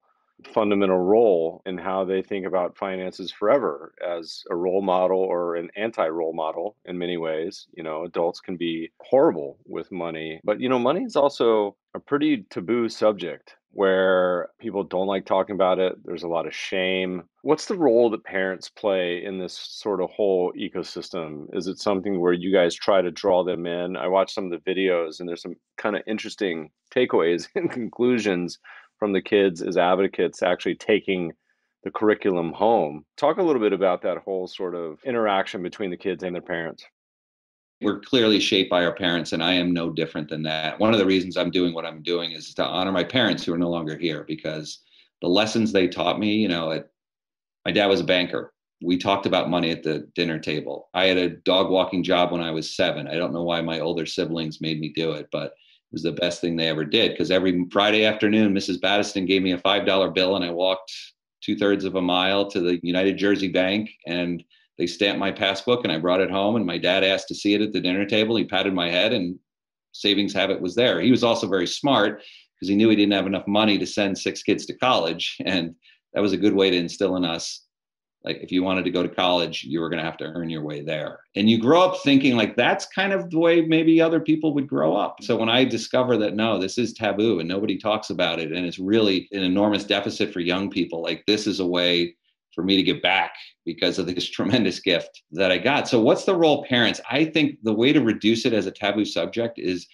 S3: fundamental role in how they think about finances forever as a role model or an anti role model in many ways. You know, adults can be horrible with money, but you know, money is also a pretty taboo subject where people don't like talking about it. There's a lot of shame. What's the role that parents play in this sort of whole ecosystem? Is it something where you guys try to draw them in? I watched some of the videos and there's some kind of interesting takeaways and conclusions from the kids as advocates actually taking the curriculum home. Talk a little bit about that whole sort of interaction between the kids and their parents.
S4: We're clearly shaped by our parents, and I am no different than that. One of the reasons I'm doing what I'm doing is to honor my parents who are no longer here because the lessons they taught me, you know, it, my dad was a banker. We talked about money at the dinner table. I had a dog walking job when I was seven. I don't know why my older siblings made me do it, but it was the best thing they ever did because every Friday afternoon, Mrs. Battiston gave me a $5 bill and I walked two thirds of a mile to the United Jersey Bank and they stamped my passbook and I brought it home. And my dad asked to see it at the dinner table. He patted my head and savings habit was there. He was also very smart because he knew he didn't have enough money to send six kids to college. And that was a good way to instill in us like if you wanted to go to college you were going to have to earn your way there and you grow up thinking like that's kind of the way maybe other people would grow up so when i discover that no this is taboo and nobody talks about it and it's really an enormous deficit for young people like this is a way for me to get back because of this tremendous gift that i got. So what's the role parents? I think the way to reduce it as a taboo subject is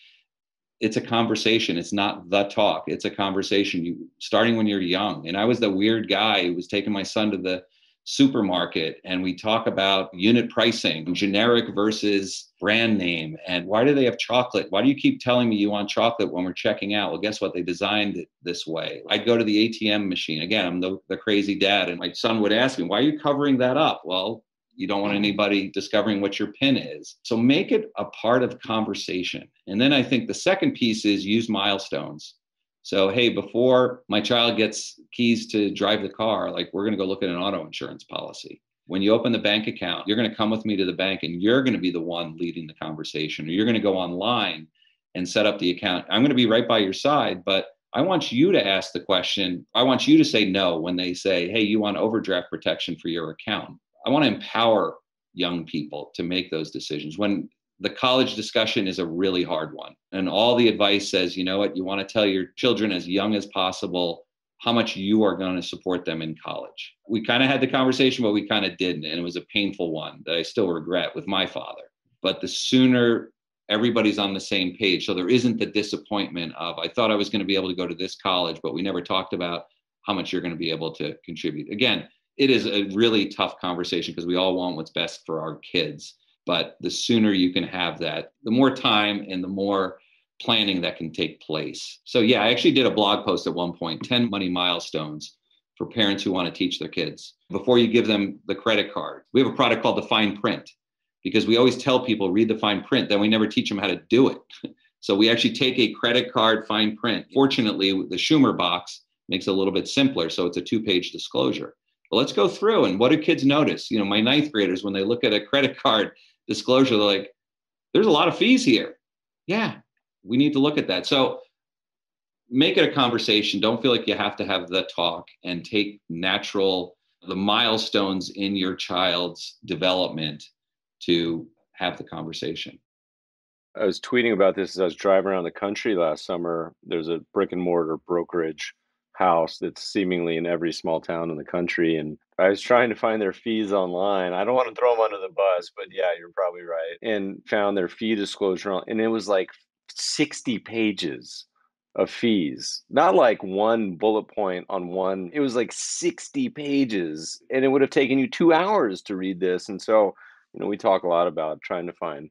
S4: it's a conversation. It's not the talk. It's a conversation. You starting when you're young. And i was the weird guy who was taking my son to the supermarket and we talk about unit pricing generic versus brand name and why do they have chocolate why do you keep telling me you want chocolate when we're checking out well guess what they designed it this way i'd go to the atm machine again i'm the, the crazy dad and my son would ask me why are you covering that up well you don't want anybody discovering what your pin is. So make it a part of conversation. And then I think the second piece is use milestones. So, hey, before my child gets keys to drive the car, like we're going to go look at an auto insurance policy. When you open the bank account, you're going to come with me to the bank and you're going to be the one leading the conversation, or you're going to go online and set up the account. I'm going to be right by your side, but I want you to ask the question. I want you to say no when they say, hey, you want overdraft protection for your account. I want to empower young people to make those decisions. When the college discussion is a really hard one, and all the advice says, you know what, you want to tell your children as young as possible how much you are going to support them in college. We kind of had the conversation, but we kind of didn't. And it was a painful one that I still regret with my father. But the sooner everybody's on the same page, so there isn't the disappointment of, I thought I was going to be able to go to this college, but we never talked about how much you're going to be able to contribute. Again, it is a really tough conversation because we all want what's best for our kids. But the sooner you can have that, the more time and the more planning that can take place. So, yeah, I actually did a blog post at one point 10 money milestones for parents who want to teach their kids before you give them the credit card. We have a product called the fine print because we always tell people read the fine print, then we never teach them how to do it. so, we actually take a credit card fine print. Fortunately, the Schumer box makes it a little bit simpler. So, it's a two page disclosure. But let's go through and what do kids notice? You know, my ninth graders, when they look at a credit card disclosure, they're like, there's a lot of fees here. Yeah, we need to look at that. So make it a conversation. Don't feel like you have to have the talk and take natural, the milestones in your child's development to have the conversation.
S3: I was tweeting about this as I was driving around the country last summer. There's a brick and mortar brokerage house that's seemingly in every small town in the country. And I was trying to find their fees online. I don't want to throw them under the bus, but yeah, you're probably right. And found their fee disclosure, and it was like 60 pages of fees, not like one bullet point on one. It was like 60 pages, and it would have taken you two hours to read this. And so, you know, we talk a lot about trying to find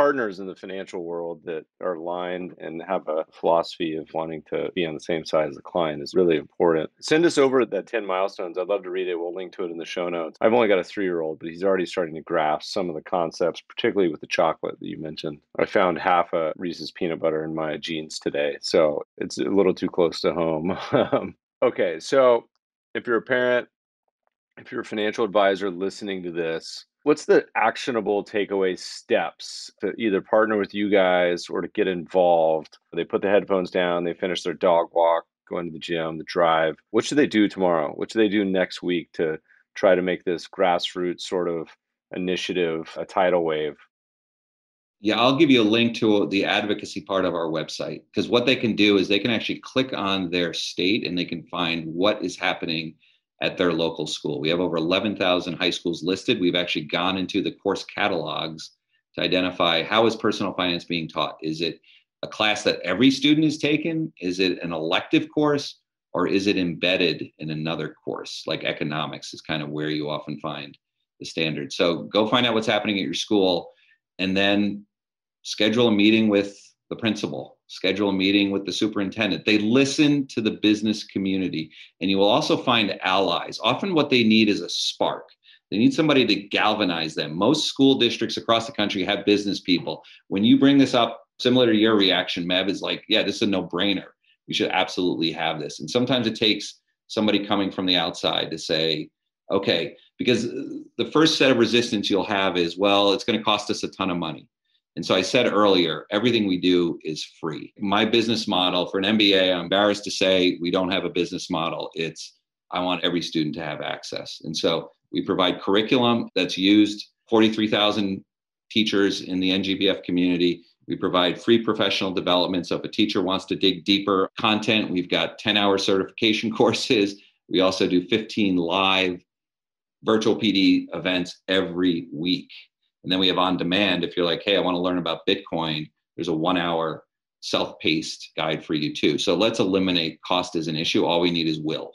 S3: partners in the financial world that are aligned and have a philosophy of wanting to be on the same side as the client is really important. Send us over that 10 milestones. I'd love to read it. We'll link to it in the show notes. I've only got a three year old, but he's already starting to grasp some of the concepts, particularly with the chocolate that you mentioned. I found half a Reese's peanut butter in my jeans today, so it's a little too close to home. okay, so if you're a parent, if you're a financial advisor listening to this, What's the actionable takeaway steps to either partner with you guys or to get involved? They put the headphones down, they finish their dog walk, going to the gym, the drive. What should they do tomorrow? What should they do next week to try to make this grassroots sort of initiative a tidal wave?
S4: Yeah, I'll give you a link to the advocacy part of our website because what they can do is they can actually click on their state and they can find what is happening at their local school. We have over 11,000 high schools listed. We've actually gone into the course catalogs to identify how is personal finance being taught? Is it a class that every student is taken? Is it an elective course? Or is it embedded in another course like economics is kind of where you often find the standard. So go find out what's happening at your school and then schedule a meeting with the principal, schedule a meeting with the superintendent. They listen to the business community, and you will also find allies. Often, what they need is a spark. They need somebody to galvanize them. Most school districts across the country have business people. When you bring this up Similar to your reaction, Meb is like, yeah, this is a no brainer. We should absolutely have this. And sometimes it takes somebody coming from the outside to say, okay, because the first set of resistance you'll have is, well, it's going to cost us a ton of money. And so I said earlier, everything we do is free. My business model for an MBA, I'm embarrassed to say we don't have a business model. It's I want every student to have access. And so we provide curriculum that's used 43,000 teachers in the NGPF community. We provide free professional development. So if a teacher wants to dig deeper content, we've got 10 hour certification courses. We also do 15 live virtual PD events every week. And then we have on demand. If you're like, hey, I want to learn about Bitcoin, there's a one hour self paced guide for you too. So let's eliminate cost as an issue. All we need is will.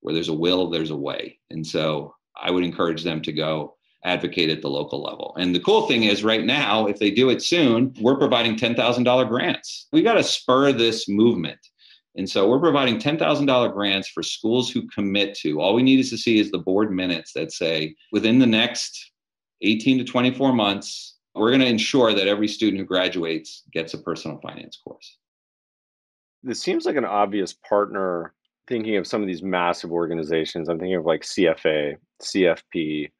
S4: Where there's a will, there's a way. And so I would encourage them to go advocate at the local level. And the cool thing is, right now, if they do it soon, we're providing $10,000 grants. We got to spur this movement. And so we're providing $10,000 grants for schools who commit to. All we need is to see is the board minutes that say within the next 18 to 24 months, we're going to ensure that every student who graduates gets a personal finance course.
S3: This seems like an obvious partner thinking of some of these massive organizations. I'm thinking of like CFA, CFP,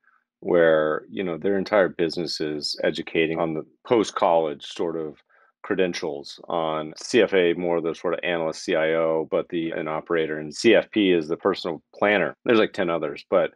S3: where, you know, their entire business is educating on the post college sort of credentials on CFA, more the sort of analyst CIO, but the an operator, and CFP is the personal planner. There's like 10 others, but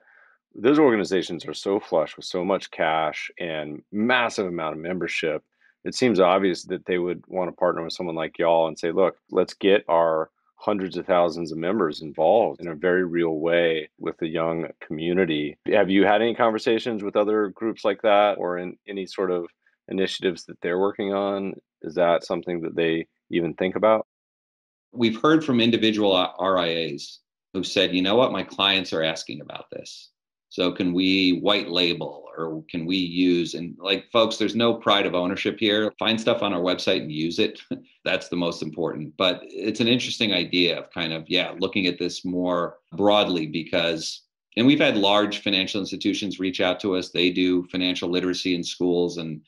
S3: those organizations are so flush with so much cash and massive amount of membership. It seems obvious that they would want to partner with someone like y'all and say, look, let's get our hundreds of thousands of members involved in a very real way with the young community. Have you had any conversations with other groups like that or in any sort of initiatives that they're working on? Is that something that they even think about?
S4: We've heard from individual RIAs who said, you know what, my clients are asking about this. So can we white label or can we use and like folks, there's no pride of ownership here. Find stuff on our website and use it. That's the most important. But it's an interesting idea of kind of, yeah, looking at this more broadly because and we've had large financial institutions reach out to us. They do financial literacy in schools and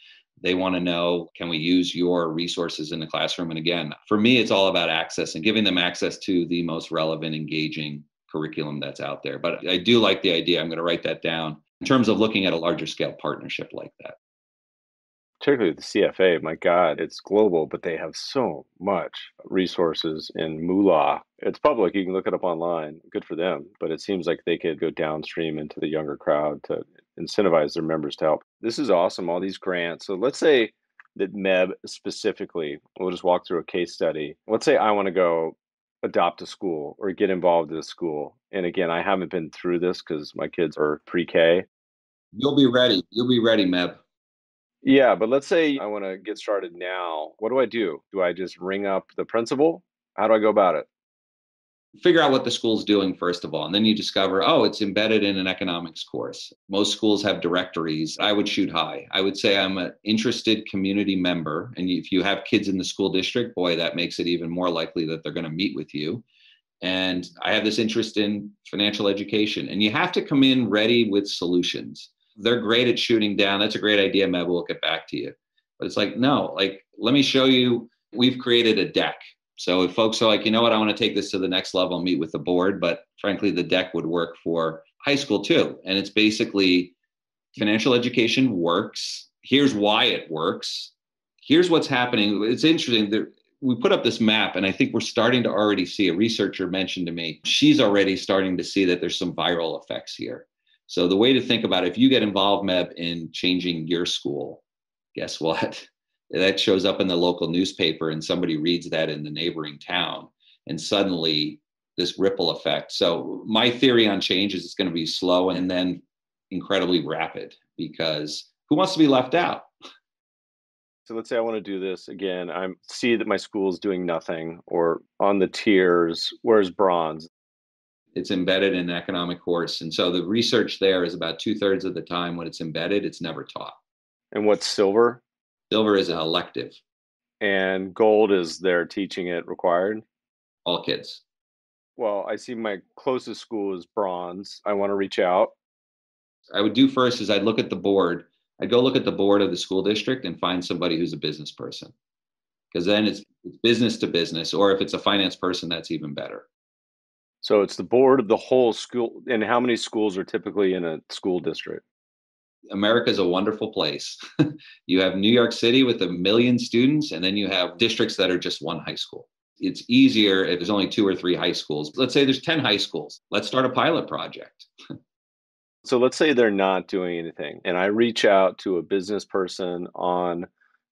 S4: they want to know can we use your resources in the classroom? And again, for me, it's all about access and giving them access to the most relevant, engaging curriculum that's out there. But I do like the idea. I'm going to write that down in terms of looking at a larger scale partnership like that.
S3: Particularly the CFA, my God, it's global, but they have so much resources in Moolah. It's public, you can look it up online. Good for them. But it seems like they could go downstream into the younger crowd to incentivize their members to help. This is awesome, all these grants. So let's say that MEB specifically, we'll just walk through a case study. Let's say I want to go adopt a school or get involved in a school. And again, I haven't been through this because my kids are pre K.
S4: You'll be ready. You'll be ready, MEB.
S3: Yeah, but let's say I want to get started now. What do I do? Do I just ring up the principal? How do I go about it?
S4: Figure out what the school's doing first of all and then you discover oh it's embedded in an economics course. Most schools have directories. I would shoot high. I would say i'm an interested community member and if you have kids in the school district boy that makes it even more likely that they're going to meet with you. And i have this interest in financial education and you have to come in ready with solutions. They're great at shooting down. That's a great idea Meb. we'll get back to you. But it's like no like let me show you we've created a deck so if folks are like, you know what, I want to take this to the next level, meet with the board, but frankly, the deck would work for high school too. And it's basically financial education works. Here's why it works. Here's what's happening. It's interesting. that we put up this map, and I think we're starting to already see. A researcher mentioned to me, she's already starting to see that there's some viral effects here. So the way to think about it, if you get involved, Meb, in changing your school, guess what? That shows up in the local newspaper and somebody reads that in the neighboring town and suddenly this ripple effect. So my theory on change is it's going to be slow and then incredibly rapid because who wants to be left out?
S3: So let's say i want to do this again. I see that my school is doing nothing or on the tiers where's bronze?
S4: It's embedded in an economic course and so the research there is about two-thirds of the time when it's embedded it's never taught.
S3: And what's silver
S4: Silver is an elective.
S3: And gold is their teaching it required?
S4: All kids.
S3: Well, I see my closest school is bronze. I want to reach out.
S4: I would do first is I'd look at the board. I'd go look at the board of the school district and find somebody who's a business person. because then it's, it's business to business, or if it's a finance person, that's even better.
S3: So it's the board of the whole school. And how many schools are typically in a school district?
S4: America is a wonderful place. you have New York City with a million students, and then you have districts that are just one high school. It's easier if there's only two or three high schools. Let's say there's 10 high schools. Let's start a pilot project.
S3: so let's say they're not doing anything, and I reach out to a business person on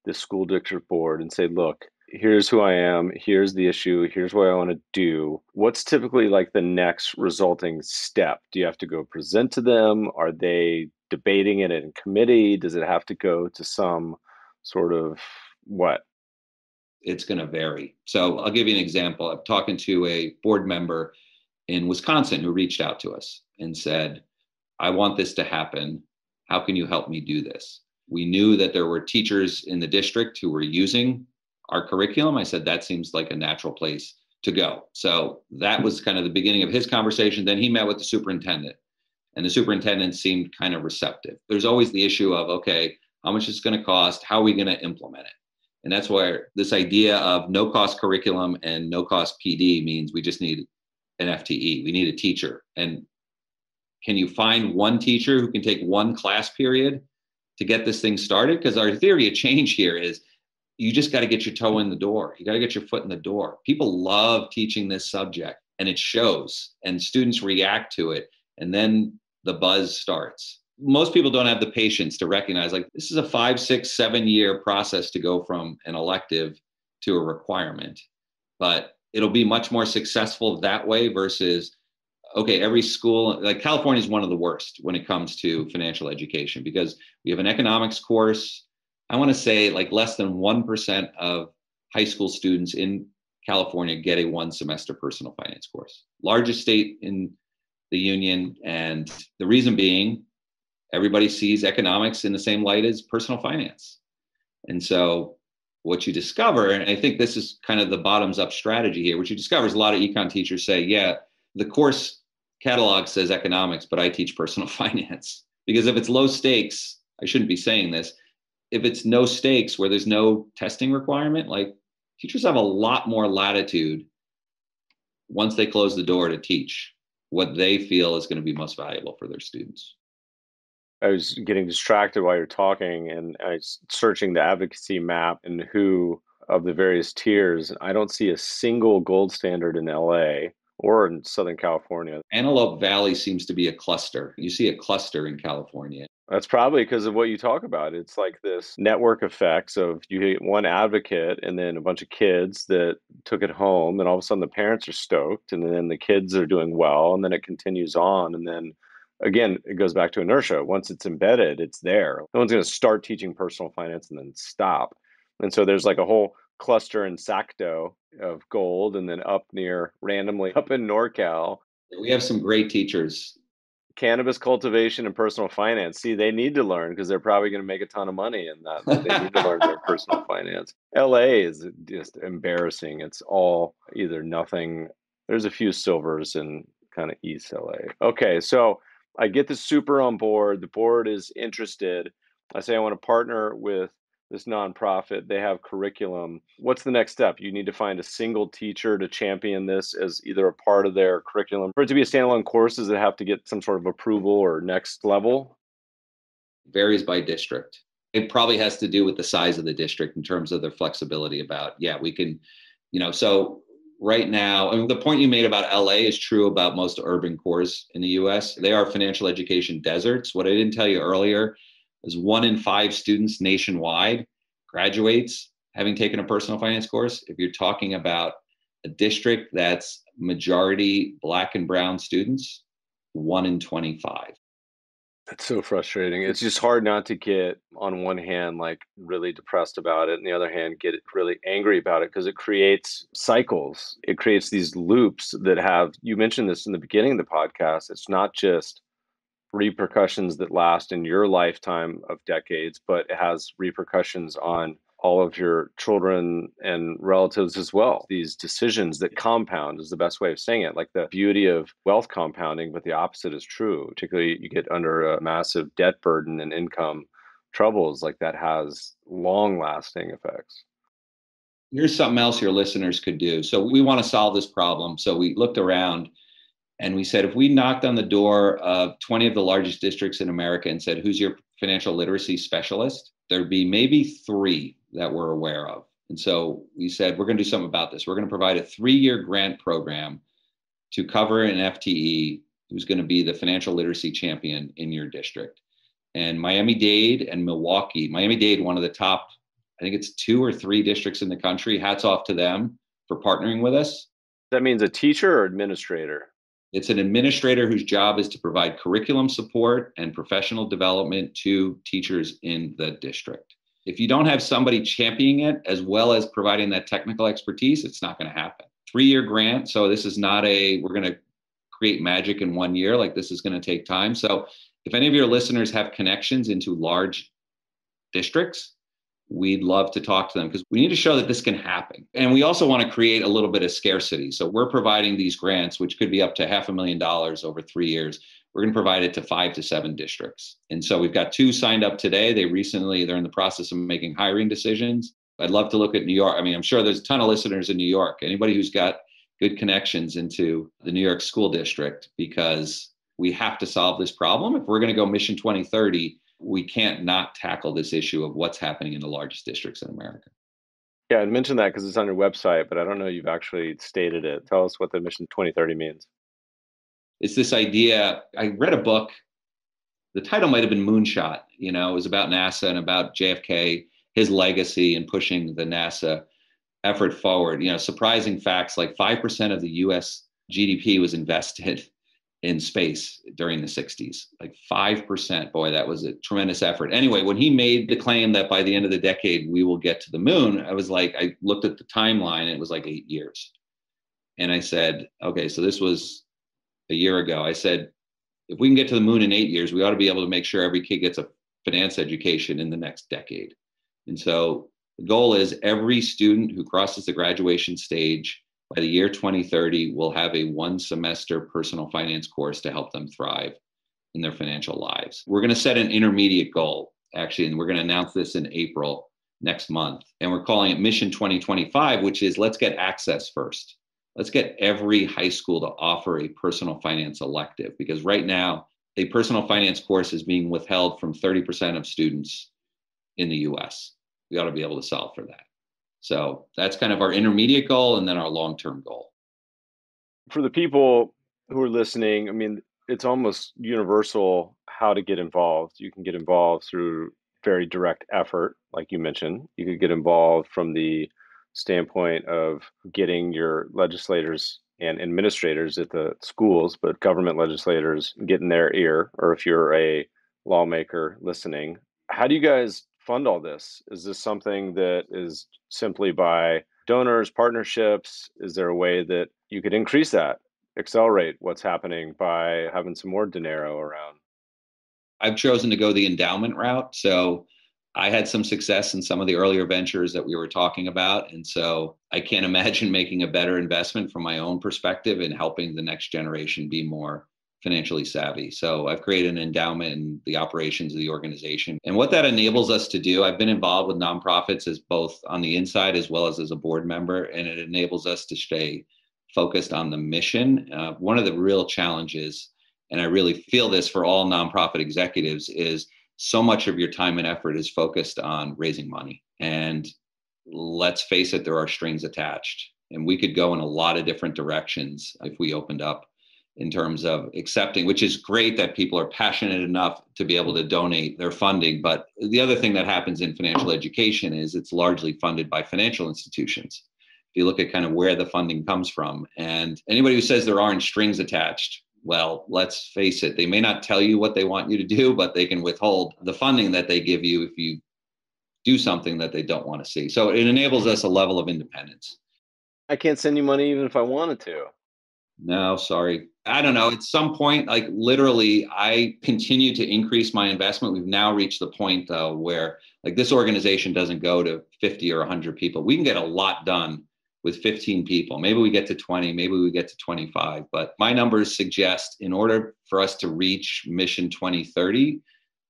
S3: the school district board and say, look, here's who I am, here's the issue, here's what I want to do. What's typically like the next resulting step? Do you have to go present to them? Are they debating it in committee? Does it have to go to some sort of what?
S4: It's going to vary. So I'll give you an example. I'm talking to a board member in Wisconsin who reached out to us and said, I want this to happen. How can you help me do this? We knew that there were teachers in the district who were using our curriculum. I said, that seems like a natural place to go. So that was kind of the beginning of his conversation. Then he met with the superintendent, and the superintendent seemed kind of receptive. There's always the issue of, okay, how much is going to cost? How are we going to implement it? And that's where this idea of no cost curriculum and no cost PD means we just need an FTE. We need a teacher. And can you find one teacher who can take one class period to get this thing started? Because our theory of change here is you just got to get your toe in the door. You got to get your foot in the door. People love teaching this subject and it shows, and students react to it. And then the buzz starts. Most people don't have the patience to recognize like this is a five, six, seven year process to go from an elective to a requirement. But it'll be much more successful that way versus okay, every school, like California is one of the worst when it comes to financial education because we have an economics course I want to say like less than 1% of high school students in California get a one semester personal finance course. Largest state in the union. And the reason being, everybody sees economics in the same light as personal finance. And so what you discover, and I think this is kind of the bottoms up strategy here, what you discover is a lot of econ teachers say, yeah, the course catalog says economics, but I teach personal finance. Because if it's low stakes, I shouldn't be saying this, if it's no stakes where there's no testing requirement, like teachers have a lot more latitude once they close the door to teach what they feel is going to be most valuable for their students.
S3: I was getting distracted while you're talking and I was searching the advocacy map and who of the various tiers. I don't see a single gold standard in LA or in Southern California.
S4: Antelope Valley seems to be a cluster. You see a cluster in California.
S3: That's probably because of what you talk about. It's like this network effects of you get one advocate and then a bunch of kids that took it home, and all of a sudden the parents are stoked, and then the kids are doing well, and then it continues on. And then again, it goes back to inertia. Once it's embedded, it's there. No one's going to start teaching personal finance and then stop. And so there's like a whole cluster in Sacto of gold, and then up near randomly up in NorCal.
S4: We have some great teachers
S3: cannabis cultivation and personal finance. See, they need to learn because they're probably going to make a ton of money in that. They need to learn their personal finance. LA is just embarrassing. It's all either nothing. There's a few silvers in kind of East LA. Okay, so I get the super on board. The board is interested. I say I want to partner with this nonprofit they have curriculum. What's the next step? You need to find a single teacher to champion this as either a part of their curriculum for it to be a standalone course? Does it have to get some sort of approval or next level?
S4: Varies by district. It probably has to do with the size of the district in terms of their flexibility about yeah we can you know so right now I mean, the point you made about la is true about most urban cores in the us they are financial education deserts. What i didn't tell you earlier as one in five students nationwide graduates having taken a personal finance course. If you're talking about a district that's majority black and brown students, one in 25.
S3: That's so frustrating. It's just hard not to get, on one hand, like really depressed about it, and the other hand, get really angry about it because it creates cycles. It creates these loops that have, you mentioned this in the beginning of the podcast. It's not just repercussions that last in your lifetime of decades, but it has repercussions on all of your children and relatives as well. These decisions that compound is the best way of saying it. Like the beauty of wealth compounding, but the opposite is true. Particularly, you get under a massive debt burden and income troubles, like that has long lasting effects.
S4: here's something else your listeners could do. So we want to solve this problem. So we looked around and we said, if we knocked on the door of 20 of the largest districts in America and said, who's your financial literacy specialist? There'd be maybe three that we're aware of. And so we said, we're going to do something about this. We're going to provide a three year grant program to cover an FTE who's going to be the financial literacy champion in your district. And Miami Dade and Milwaukee, Miami Dade, one of the top, I think it's two or three districts in the country. Hats off to them for partnering with us.
S3: That means a teacher or administrator?
S4: It's an administrator whose job is to provide curriculum support and professional development to teachers in the district. If you don't have somebody championing it as well as providing that technical expertise, it's not going to happen. Three year grant. So this is not a, we're going to create magic in one year. Like this is going to take time. So if any of your listeners have connections into large districts, we'd love to talk to them because we need to show that this can happen. And we also want to create a little bit of scarcity. So we're providing these grants, which could be up to half a million dollars over three years. We're going to provide it to five to seven districts. And so we've got two signed up today. They recently, they're in the process of making hiring decisions. I'd love to look at New York. I mean, I'm sure there's a ton of listeners in New York. Anybody who's got good connections into the New York school district, because we have to solve this problem. If we're going to go Mission 2030, we can't not tackle this issue of what's happening in the largest districts in America.
S3: Yeah, I mentioned that because it's on your website, but I don't know you've actually stated it. Tell us what the Mission 2030 means.
S4: It's this idea. I read a book. The title might have been Moonshot. You know, it was about NASA and about JFK, his legacy, and pushing the NASA effort forward. You know, surprising facts like 5% of the US GDP was invested in space during the 60s like 5% boy that was a tremendous effort. Anyway when he made the claim that by the end of the decade we will get to the moon i was like i looked at the timeline it was like eight years. And i said okay so this was a year ago. I said if we can get to the moon in eight years we ought to be able to make sure every kid gets a finance education in the next decade. And so the goal is every student who crosses the graduation stage by the year 2030, we'll have a one semester personal finance course to help them thrive in their financial lives. We're going to set an intermediate goal, actually, and we're going to announce this in April next month. And we're calling it Mission 2025, which is let's get access first. Let's get every high school to offer a personal finance elective because right now, a personal finance course is being withheld from 30% of students in the US. We ought to be able to solve for that. So that's kind of our intermediate goal and then our long term goal.
S3: For the people who are listening, I mean, it's almost universal how to get involved. You can get involved through very direct effort, like you mentioned. You could get involved from the standpoint of getting your legislators and administrators at the schools, but government legislators getting their ear, or if you're a lawmaker listening. How do you guys fund all this? Is this something that is simply by donors, partnerships? Is there a way that you could increase that, accelerate what's happening by having some more dinero around?
S4: I've chosen to go the endowment route. So I had some success in some of the earlier ventures that we were talking about. And so I can't imagine making a better investment from my own perspective in helping the next generation be more financially savvy. So I've created an endowment in the operations of the organization. And what that enables us to do, I've been involved with nonprofits as both on the inside as well as as a board member, and it enables us to stay focused on the mission. Uh, one of the real challenges, and I really feel this for all nonprofit executives, is so much of your time and effort is focused on raising money. And let's face it, there are strings attached. And we could go in a lot of different directions if we opened up in terms of accepting, which is great that people are passionate enough to be able to donate their funding. But the other thing that happens in financial education is it's largely funded by financial institutions. If you look at kind of where the funding comes from, and anybody who says there aren't strings attached, well, let's face it, they may not tell you what they want you to do, but they can withhold the funding that they give you if you do something that they don't want to see. So it enables us a level of independence.
S3: I can't send you money even if I wanted to.
S4: No, sorry. I don't know. At some point, like literally, I continue to increase my investment. We've now reached the point, though, where like this organization doesn't go to 50 or 100 people. We can get a lot done with 15 people. Maybe we get to 20, maybe we get to 25. But my numbers suggest in order for us to reach Mission 2030,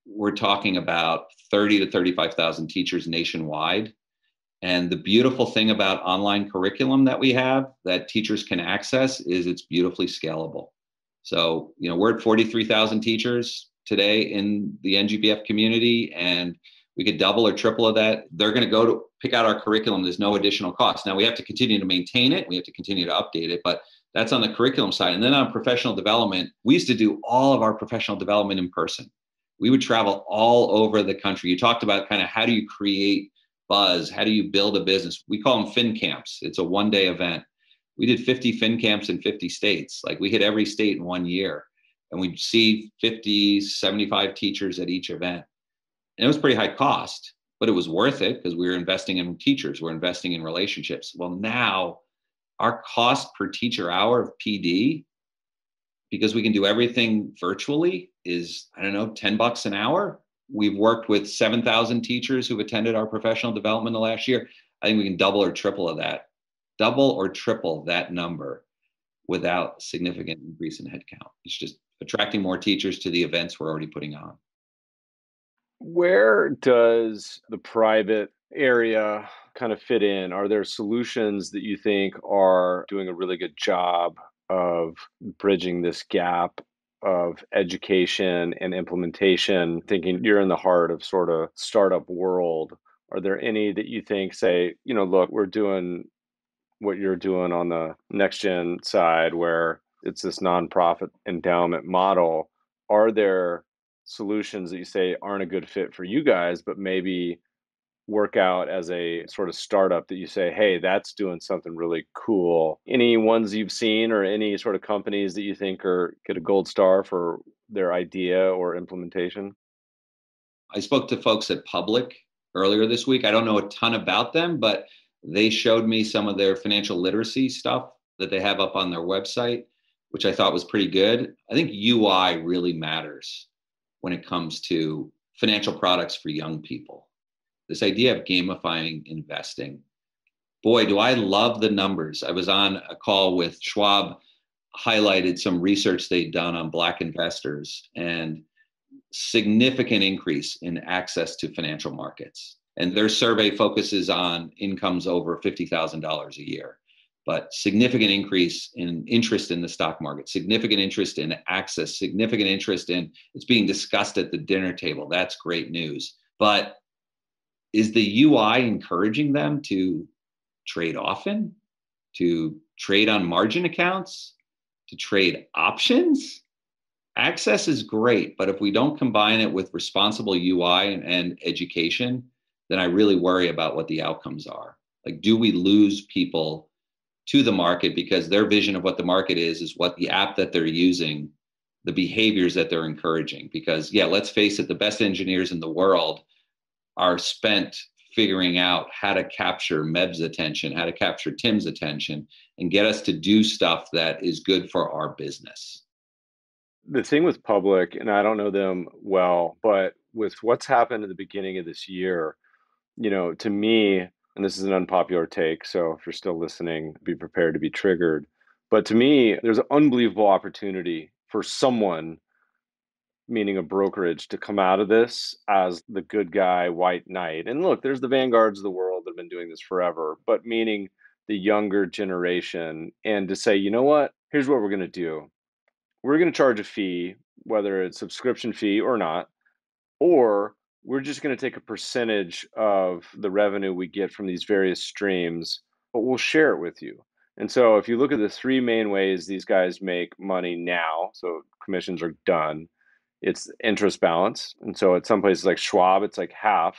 S4: we're talking about 30 to 35,000 teachers nationwide And the beautiful thing about online curriculum that we have that teachers can access is it's beautifully scalable. So, you know, we're at 43,000 teachers today in the NGPF community, and we could double or triple of that. They're going to go to pick out our curriculum. There's no additional cost. Now we have to continue to maintain it. We have to continue to update it, but that's on the curriculum side. And then on professional development, we used to do all of our professional development in person. We would travel all over the country. You talked about kind of how do you create buzz? How do you build a business? We call them fin camps. It's a one day event. We did 50 fin camps in 50 states. Like we hit every state in one year and we'd see 50, 75 teachers at each event. And it was pretty high cost, but it was worth it because we were investing in teachers, we're investing in relationships. Well, now our cost per teacher hour of PD, because we can do everything virtually, is I don't know, 10 bucks an hour. We've worked with 7,000 teachers who've attended our professional development the last year. I think we can double or triple of that, double or triple that number without significant increase in headcount. It's just attracting more teachers to the events we're already putting on.
S3: Where does the private area kind of fit in? Are there solutions that you think are doing a really good job of bridging this gap of education and implementation? Thinking you're in the heart of sort of startup world. Are there any that you think say, you know, look, we're doing what you're doing on the next gen side where it's this nonprofit endowment model. Are there solutions that you say aren't a good fit for you guys, but maybe work out as a sort of startup that you say, hey, that's doing something really cool? Any ones you've seen or any sort of companies that you think are get a gold star for their idea or implementation?
S4: I spoke to folks at Public earlier this week. I don't know a ton about them, but they showed me some of their financial literacy stuff that they have up on their website, which I thought was pretty good. I think UI really matters when it comes to financial products for young people. This idea of gamifying investing. Boy, do I love the numbers. I was on a call with Schwab, highlighted some research they'd done on Black investors and significant increase in access to financial markets. And their survey focuses on incomes over $50,000 a year but significant increase in interest in the stock market, significant interest in access, significant interest in it's being discussed at the dinner table. That's great news. But is the UI encouraging them to trade often, to trade on margin accounts, to trade options? Access is great, but if we don't combine it with responsible UI and, and education, then I really worry about what the outcomes are. Like, do we lose people to the market because their vision of what the market is is what the app that they're using the behaviors that they're encouraging because yeah let's face it the best engineers in the world are spent figuring out how to capture meb's attention how to capture tim's attention and get us to do stuff that is good for our business
S3: the thing with public and i don't know them well but with what's happened at the beginning of this year you know to me and this is an unpopular take, so if you're still listening, be prepared to be triggered. But to me, there's an unbelievable opportunity for someone, meaning a brokerage, to come out of this as the good guy, white knight. And look, there's the vanguards of the world that have been doing this forever, but meaning the younger generation, and to say, you know what, here's what we're going to do we're going to charge a fee, whether it's subscription fee or not, or we're just going to take a percentage of the revenue we get from these various streams, but we'll share it with you. And so if you look at the three main ways these guys make money now, so commissions are done, it's interest balance. And so at some places like Schwab, it's like half.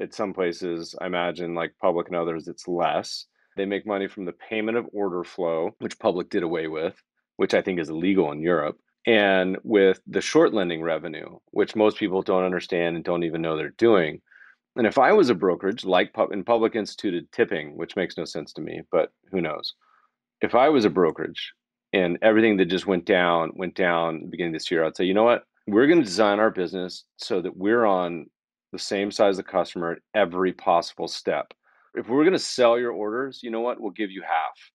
S3: At some places, I imagine like Public and others, it's less. They make money from the payment of order flow, which Public did away with, which I think is illegal in Europe and with the short lending revenue, which most people don't understand and don't even know they're doing. And if I was a brokerage like in public instituted tipping, which makes no sense to me, but who knows? If I was a brokerage and everything that just went down went down beginning this year, I'd say, you know what? We're going to design our business so that we're on the same size of the customer at every possible step. If we're going to sell your orders, you know what? We'll give you half.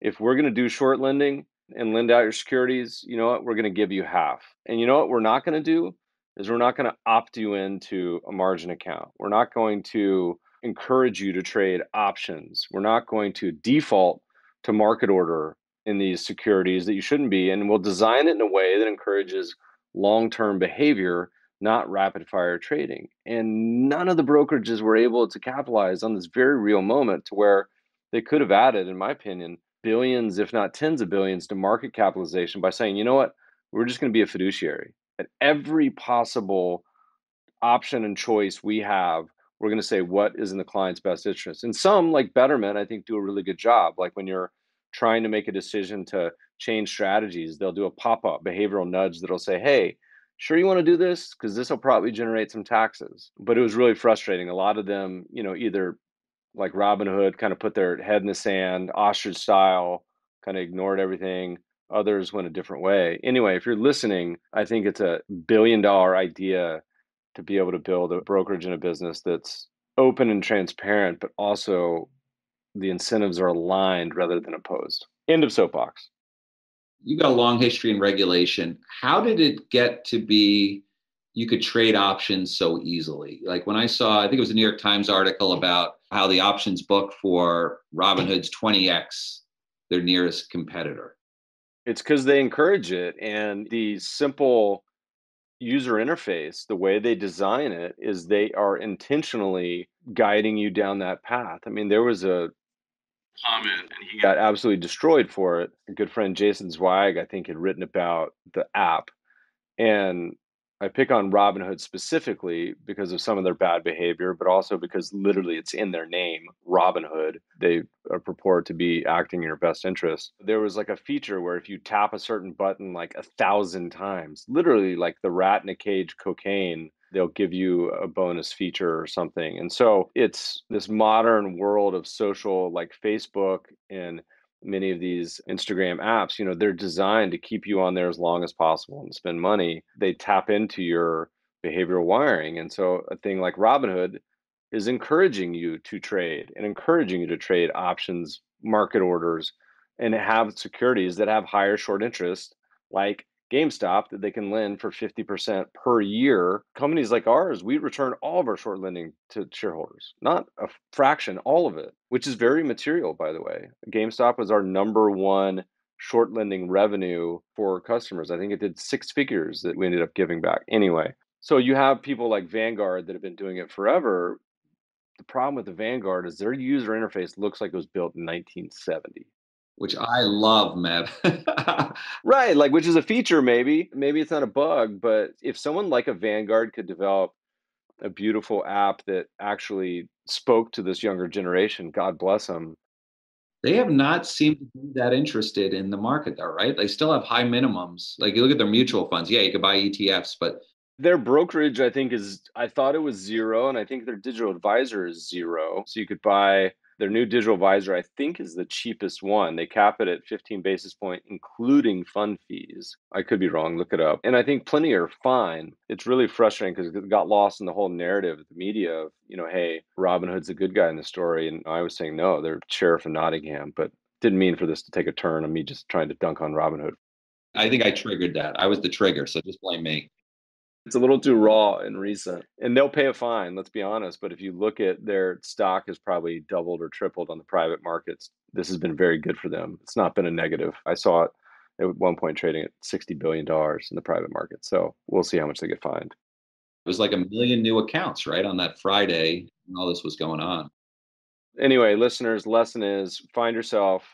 S3: If we're going to do short lending, and lend out your securities, you know what? We're going to give you half. And you know what we're not going to do is we're not going to opt you into a margin account. We're not going to encourage you to trade options. We're not going to default to market order in these securities that you shouldn't be, and we'll design it in a way that encourages long term behavior, not rapid fire trading. And none of the brokerages were able to capitalize on this very real moment to where they could have added, in my opinion, billions, if not tens of billions, to market capitalization by saying, you know what, we're just going to be a fiduciary. At every possible option and choice we have, we're going to say what is in the client's best interest. And some, like Betterment, I think do a really good job. Like when you're trying to make a decision to change strategies, they'll do a pop up behavioral nudge that'll say, hey, sure you want to do this? Because this will probably generate some taxes. But it was really frustrating. A lot of them, you know, either like Robinhood kind of put their head in the sand, ostrich style, kind of ignored everything. Others went a different way. Anyway, if you're listening, I think it's a billion dollar idea to be able to build a brokerage and a business that's open and transparent, but also the incentives are aligned rather than opposed. End of soapbox.
S4: You got a long history in regulation. How did it get to be you could trade options so easily? Like when I saw, I think it was a New York Times article about how the options book for Robinhood's 20x their nearest competitor.
S3: It's because they encourage it. And the simple user interface, the way they design it, is they are intentionally guiding you down that path. I mean, there was a comment and he got absolutely destroyed for it. A good friend Jason Zweig, I think, had written about the app. And I pick on Robinhood specifically because of some of their bad behavior, but also because literally it's in their name, Robinhood. They purport to be acting in your best interest. There was like a feature where if you tap a certain button like a thousand times, literally like the rat in a cage cocaine, they'll give you a bonus feature or something. And so it's this modern world of social like Facebook and many of these Instagram apps, you know, they're designed to keep you on there as long as possible and spend money. They tap into your behavioral wiring. And so a thing like Robinhood is encouraging you to trade and encouraging you to trade options, market orders, and have securities that have higher short interest, like GameStop that they can lend for 50% per year. Companies like ours, we return all of our short lending to shareholders, not a fraction, all of it, which is very material, by the way. GameStop was our number one short lending revenue for customers. I think it did six figures that we ended up giving back. Anyway, so you have people like Vanguard that have been doing it forever. The problem with the Vanguard is their user interface looks like it was built in 1970
S4: which I love, Meb.
S3: right, like which is a feature maybe. Maybe it's not a bug, but if someone like a Vanguard could develop a beautiful app that actually spoke to this younger generation, God bless them.
S4: They have not seemed to be that interested in the market though, right? They still have high minimums. Like you look at their mutual funds, yeah, you could buy ETFs, but
S3: their brokerage, I think, is I thought it was zero, and I think their digital advisor is zero. So you could buy their new digital advisor, I think, is the cheapest one. They cap it at 15 basis point, including fund fees. I could be wrong. Look it up. And I think plenty are fine. It's really frustrating because it got lost in the whole narrative of the media of, you know, hey, Robinhood's a good guy in the story. And I was saying, no, they're sheriff of Nottingham. But didn't mean for this to take a turn of me just trying to dunk on Robinhood.
S4: I think I triggered that. I was the trigger. So just blame me
S3: it's a little too raw and recent. And they'll pay a fine, let's be honest. But if you look at their stock has probably doubled or tripled on the private markets. This has been very good for them. It's not been a negative. I saw it at one point trading at $60 billion in the private market. So we'll see how much they get fined.
S4: It was like a million new accounts, right, on that Friday when all this was going on.
S3: Anyway, listeners, lesson is find yourself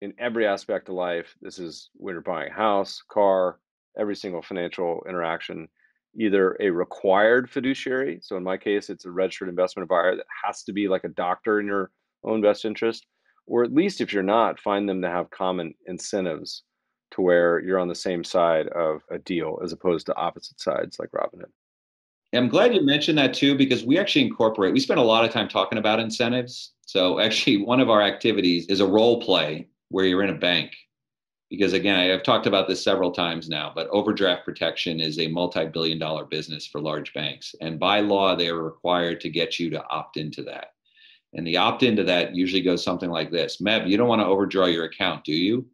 S3: in every aspect of life. This is when you're buying a house, car, every single financial interaction either a required fiduciary. So in my case, it's a registered investment advisor that has to be like a doctor in your own best interest, or at least if you're not, find them to have common incentives to where you're on the same side of a deal as opposed to opposite sides like Robinhood.
S4: I'm glad you mentioned that too, because we actually incorporate, we spend a lot of time talking about incentives. So actually, one of our activities is a role play where you're in a bank because again i've talked about this several times now but overdraft protection is a multi-billion dollar business for large banks. And by law they are required to get you to opt into that. And the opt into that usually goes something like this. Meb you don't want to overdraw your account do you?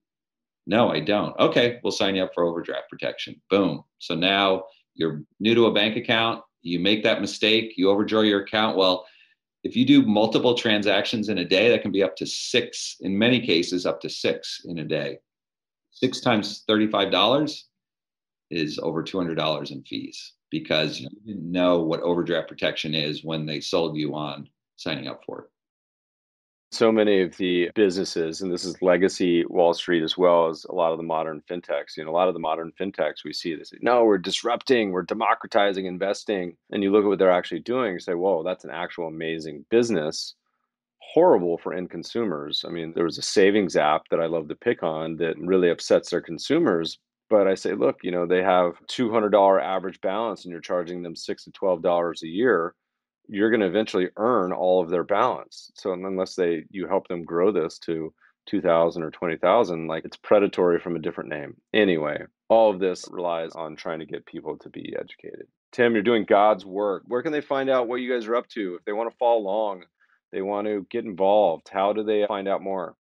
S4: No i don't. Okay we'll sign you up for overdraft protection. Boom. So now you're new to a bank account. You make that mistake. You overdraw your account. Well If you do multiple transactions in a day, that can be up to six, in many cases, up to six in a day. Six times $35 is over $200 in fees because you didn't know what overdraft protection is when they sold you on signing up for it
S3: so many of the businesses, and this is legacy Wall Street as well as a lot of the modern fintechs. You know, a lot of the modern fintechs we see this. No, we're disrupting, we're democratizing investing, and you look at what they're actually doing. You say, "Whoa, that's an actual amazing business." Horrible for end consumers. I mean, there was a savings app that I love to pick on that really upsets their consumers. But I say, look, you know, they have $200 average balance and you're charging them six to $12 a year you're going to eventually earn all of their balance. So unless they you help them grow this to 2000 or 20,000 like it's predatory from a different name. Anyway, all of this relies on trying to get people to be educated. Tim, you're doing God's work. Where can they find out what you guys are up to? If they want to follow along, they want to get involved, how do they find out more?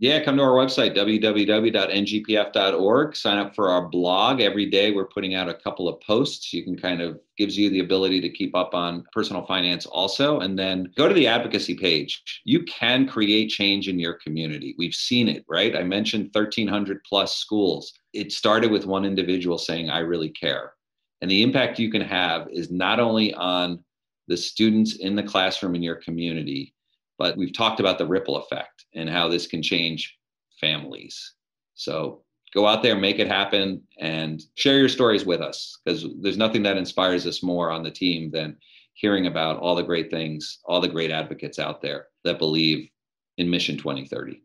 S4: Yeah, come to our website, www.ngpf.org. Sign up for our blog. Every day we're putting out a couple of posts. You can kind of gives you the ability to keep up on personal finance also. And then go to the advocacy page. You can create change in your community. We've seen it, right? I mentioned 1,300 plus schools. It started with one individual saying, I really care. And the impact you can have is not only on the students in the classroom in your community, but we've talked about the ripple effect and how this can change families. So go out there, make it happen, and share your stories with us because there's nothing that inspires us more on the team than hearing about all the great things, all the great advocates out there that believe in Mission 2030.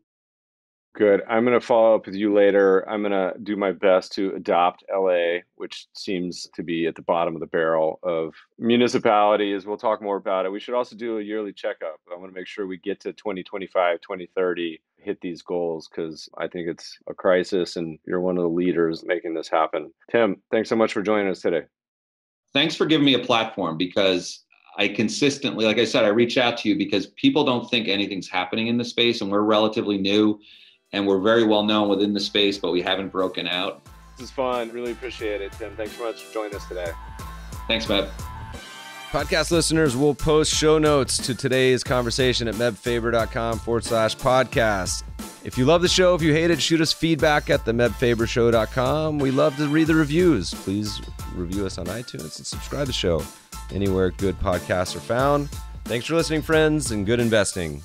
S3: Good. I'm going to follow up with you later. I'm going to do my best to adopt LA, which seems to be at the bottom of the barrel of municipalities. We'll talk more about it. We should also do a yearly checkup. I want to make sure we get to 2025, 2030, hit these goals because I think it's a crisis and you're one of the leaders making this happen. Tim, thanks so much for joining us today.
S4: Thanks for giving me a platform because I consistently, like I said, I reach out to you because people don't think anything's happening in the space and we're relatively new and we're very well known within the space, but we haven't broken out.
S3: This is fun. Really appreciate it, Tim. Thanks so much for joining us today.
S4: Thanks, Meb.
S6: Podcast listeners will post show notes to today's conversation at mebfaber.com forward slash podcast. If you love the show, if you hate it, shoot us feedback at the mebfabershow.com. We love to read the reviews. Please review us on iTunes and subscribe to the show anywhere good podcasts are found. Thanks for listening, friends, and good investing.